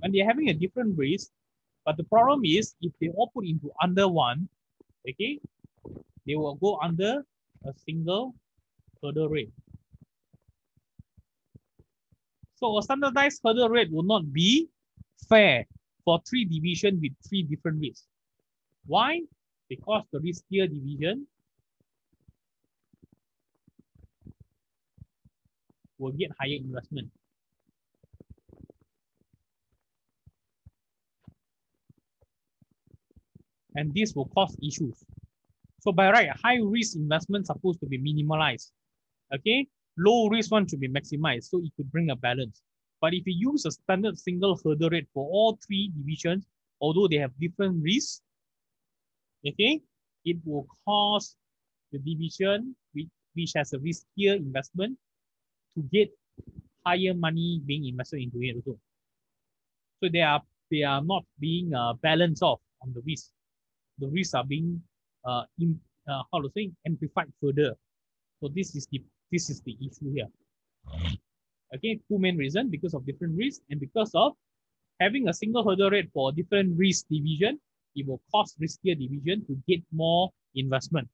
when they're having a different risk, but the problem is if they all put into under one, okay, they will go under a single hurdle rate. So a standardized hurdle rate will not be fair for three division with three different risks. Why? Because the riskier division will get higher investment. And this will cause issues. So by right, high risk investment supposed to be minimalized. Okay, low risk one should be maximized. So it could bring a balance. But if you use a standard single hurdle rate for all three divisions, although they have different risks, okay, it will cause the division which, which has a riskier investment to get higher money being invested into it also. So they are they are not being uh, balanced off on the risk. The risks are being uh, in, uh, how to say amplified further. So this is the this is the issue here. Okay, two main reasons because of different risks and because of having a single hurdle rate for different risk division, it will cost riskier division to get more investment.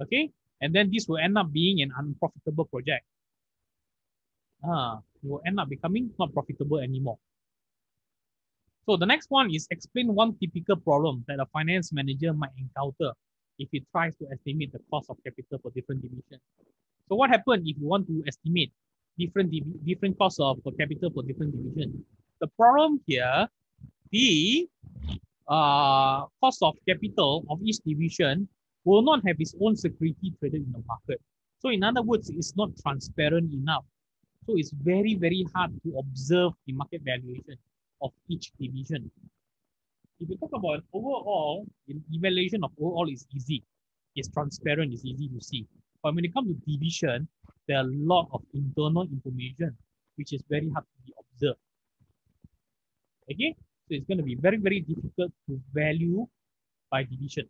Okay, and then this will end up being an unprofitable project. Ah, it will end up becoming not profitable anymore. So the next one is explain one typical problem that a finance manager might encounter if he tries to estimate the cost of capital for different divisions. So what happens if you want to estimate different different costs of capital for different divisions? The problem here, the uh, cost of capital of each division will not have its own security traded in the market. So in other words, it's not transparent enough. So it's very, very hard to observe the market valuation of each division. If you talk about overall, the evaluation of overall is easy. It's transparent, it's easy to see. But when it comes to division, there are a lot of internal information which is very hard to be observed. Okay, so it's going to be very, very difficult to value by division.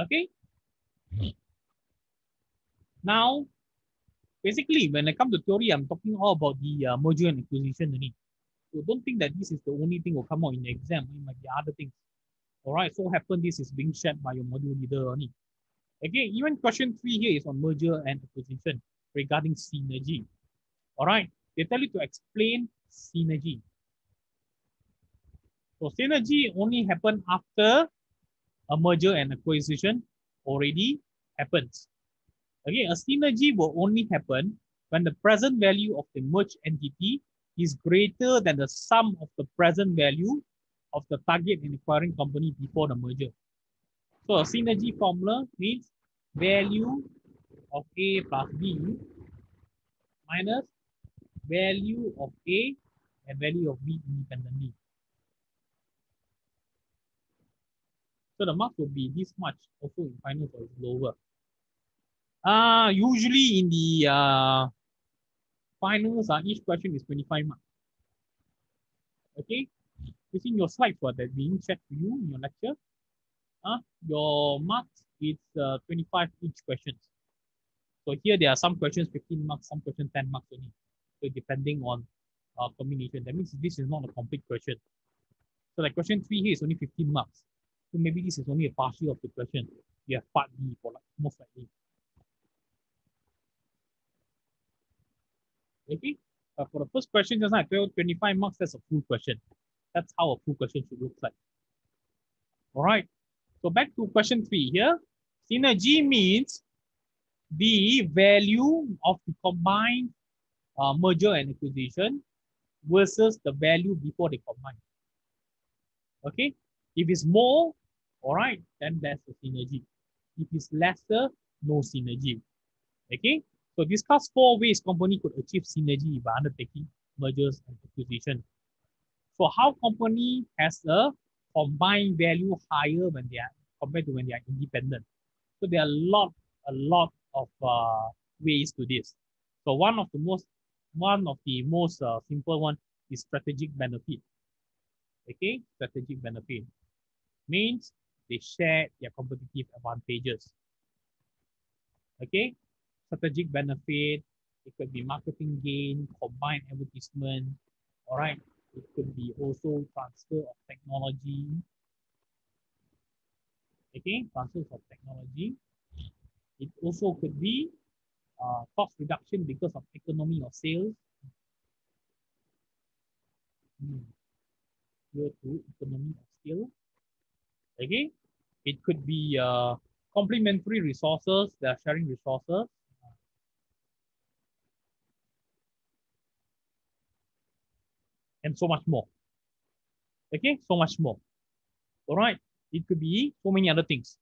Okay. Now, basically, when I come to theory, I'm talking all about the uh, merger and acquisition only. So don't think that this is the only thing will come out in the exam. It might be other things. All right. So happen this is being shared by your module leader only. Again, even question three here is on merger and acquisition regarding synergy. All right. They tell you to explain synergy. So synergy only happen after a merger and acquisition already happens. Okay, a synergy will only happen when the present value of the merged entity is greater than the sum of the present value of the target and acquiring company before the merger. So a synergy formula means value of A plus B minus value of A and value of B independently. So the marks will be this much also in finals or lower. Uh, usually in the uh, finals, uh, each question is 25 marks. Okay, you see your slides what that being checked to you in your lecture. Uh, your marks is uh, 25 each questions. So here there are some questions 15 marks, some questions 10 marks only. So depending on uh, combination, that means this is not a complete question. So like question three here is only 15 marks. So maybe this is only a partial of the question. You have part B for like most likely. Okay. Uh, for the first question, just like 25 marks, that's a full question. That's how a full question should look like. All right. So back to question three here. Synergy means the value of the combined uh, merger and acquisition versus the value before they combine. Okay. If it's more, all right, then that's the synergy. If it's lesser, no synergy. Okay. So discuss four ways company could achieve synergy by undertaking mergers and acquisition. So how company has a combined value higher when they are compared to when they are independent. So there are a lot, a lot of uh, ways to this. So one of the most, one of the most uh, simple one is strategic benefit. Okay, strategic benefit means they share their competitive advantages. Okay, strategic benefit, it could be marketing gain, combined advertisement, all right. It could be also transfer of technology. Okay, transfer of technology. It also could be uh, cost reduction because of economy of sales. Hmm. Here to economy of scale. Okay, it could be uh, complementary resources, they are sharing resources. And so much more. Okay, so much more. All right, it could be so many other things.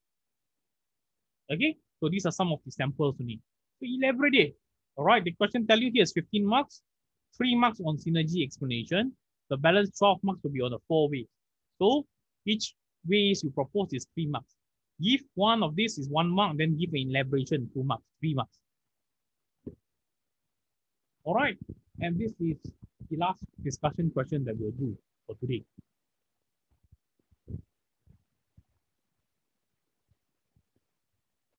Okay, so these are some of the samples we need. So elaborate it. All right, the question tell you here is 15 marks, three marks on synergy explanation. The balance 12 marks will be on the four ways. So each ways you propose is three marks. Give one of this is one mark, then give an elaboration, two marks, three marks. All right, and this is the last discussion question that we'll do for today.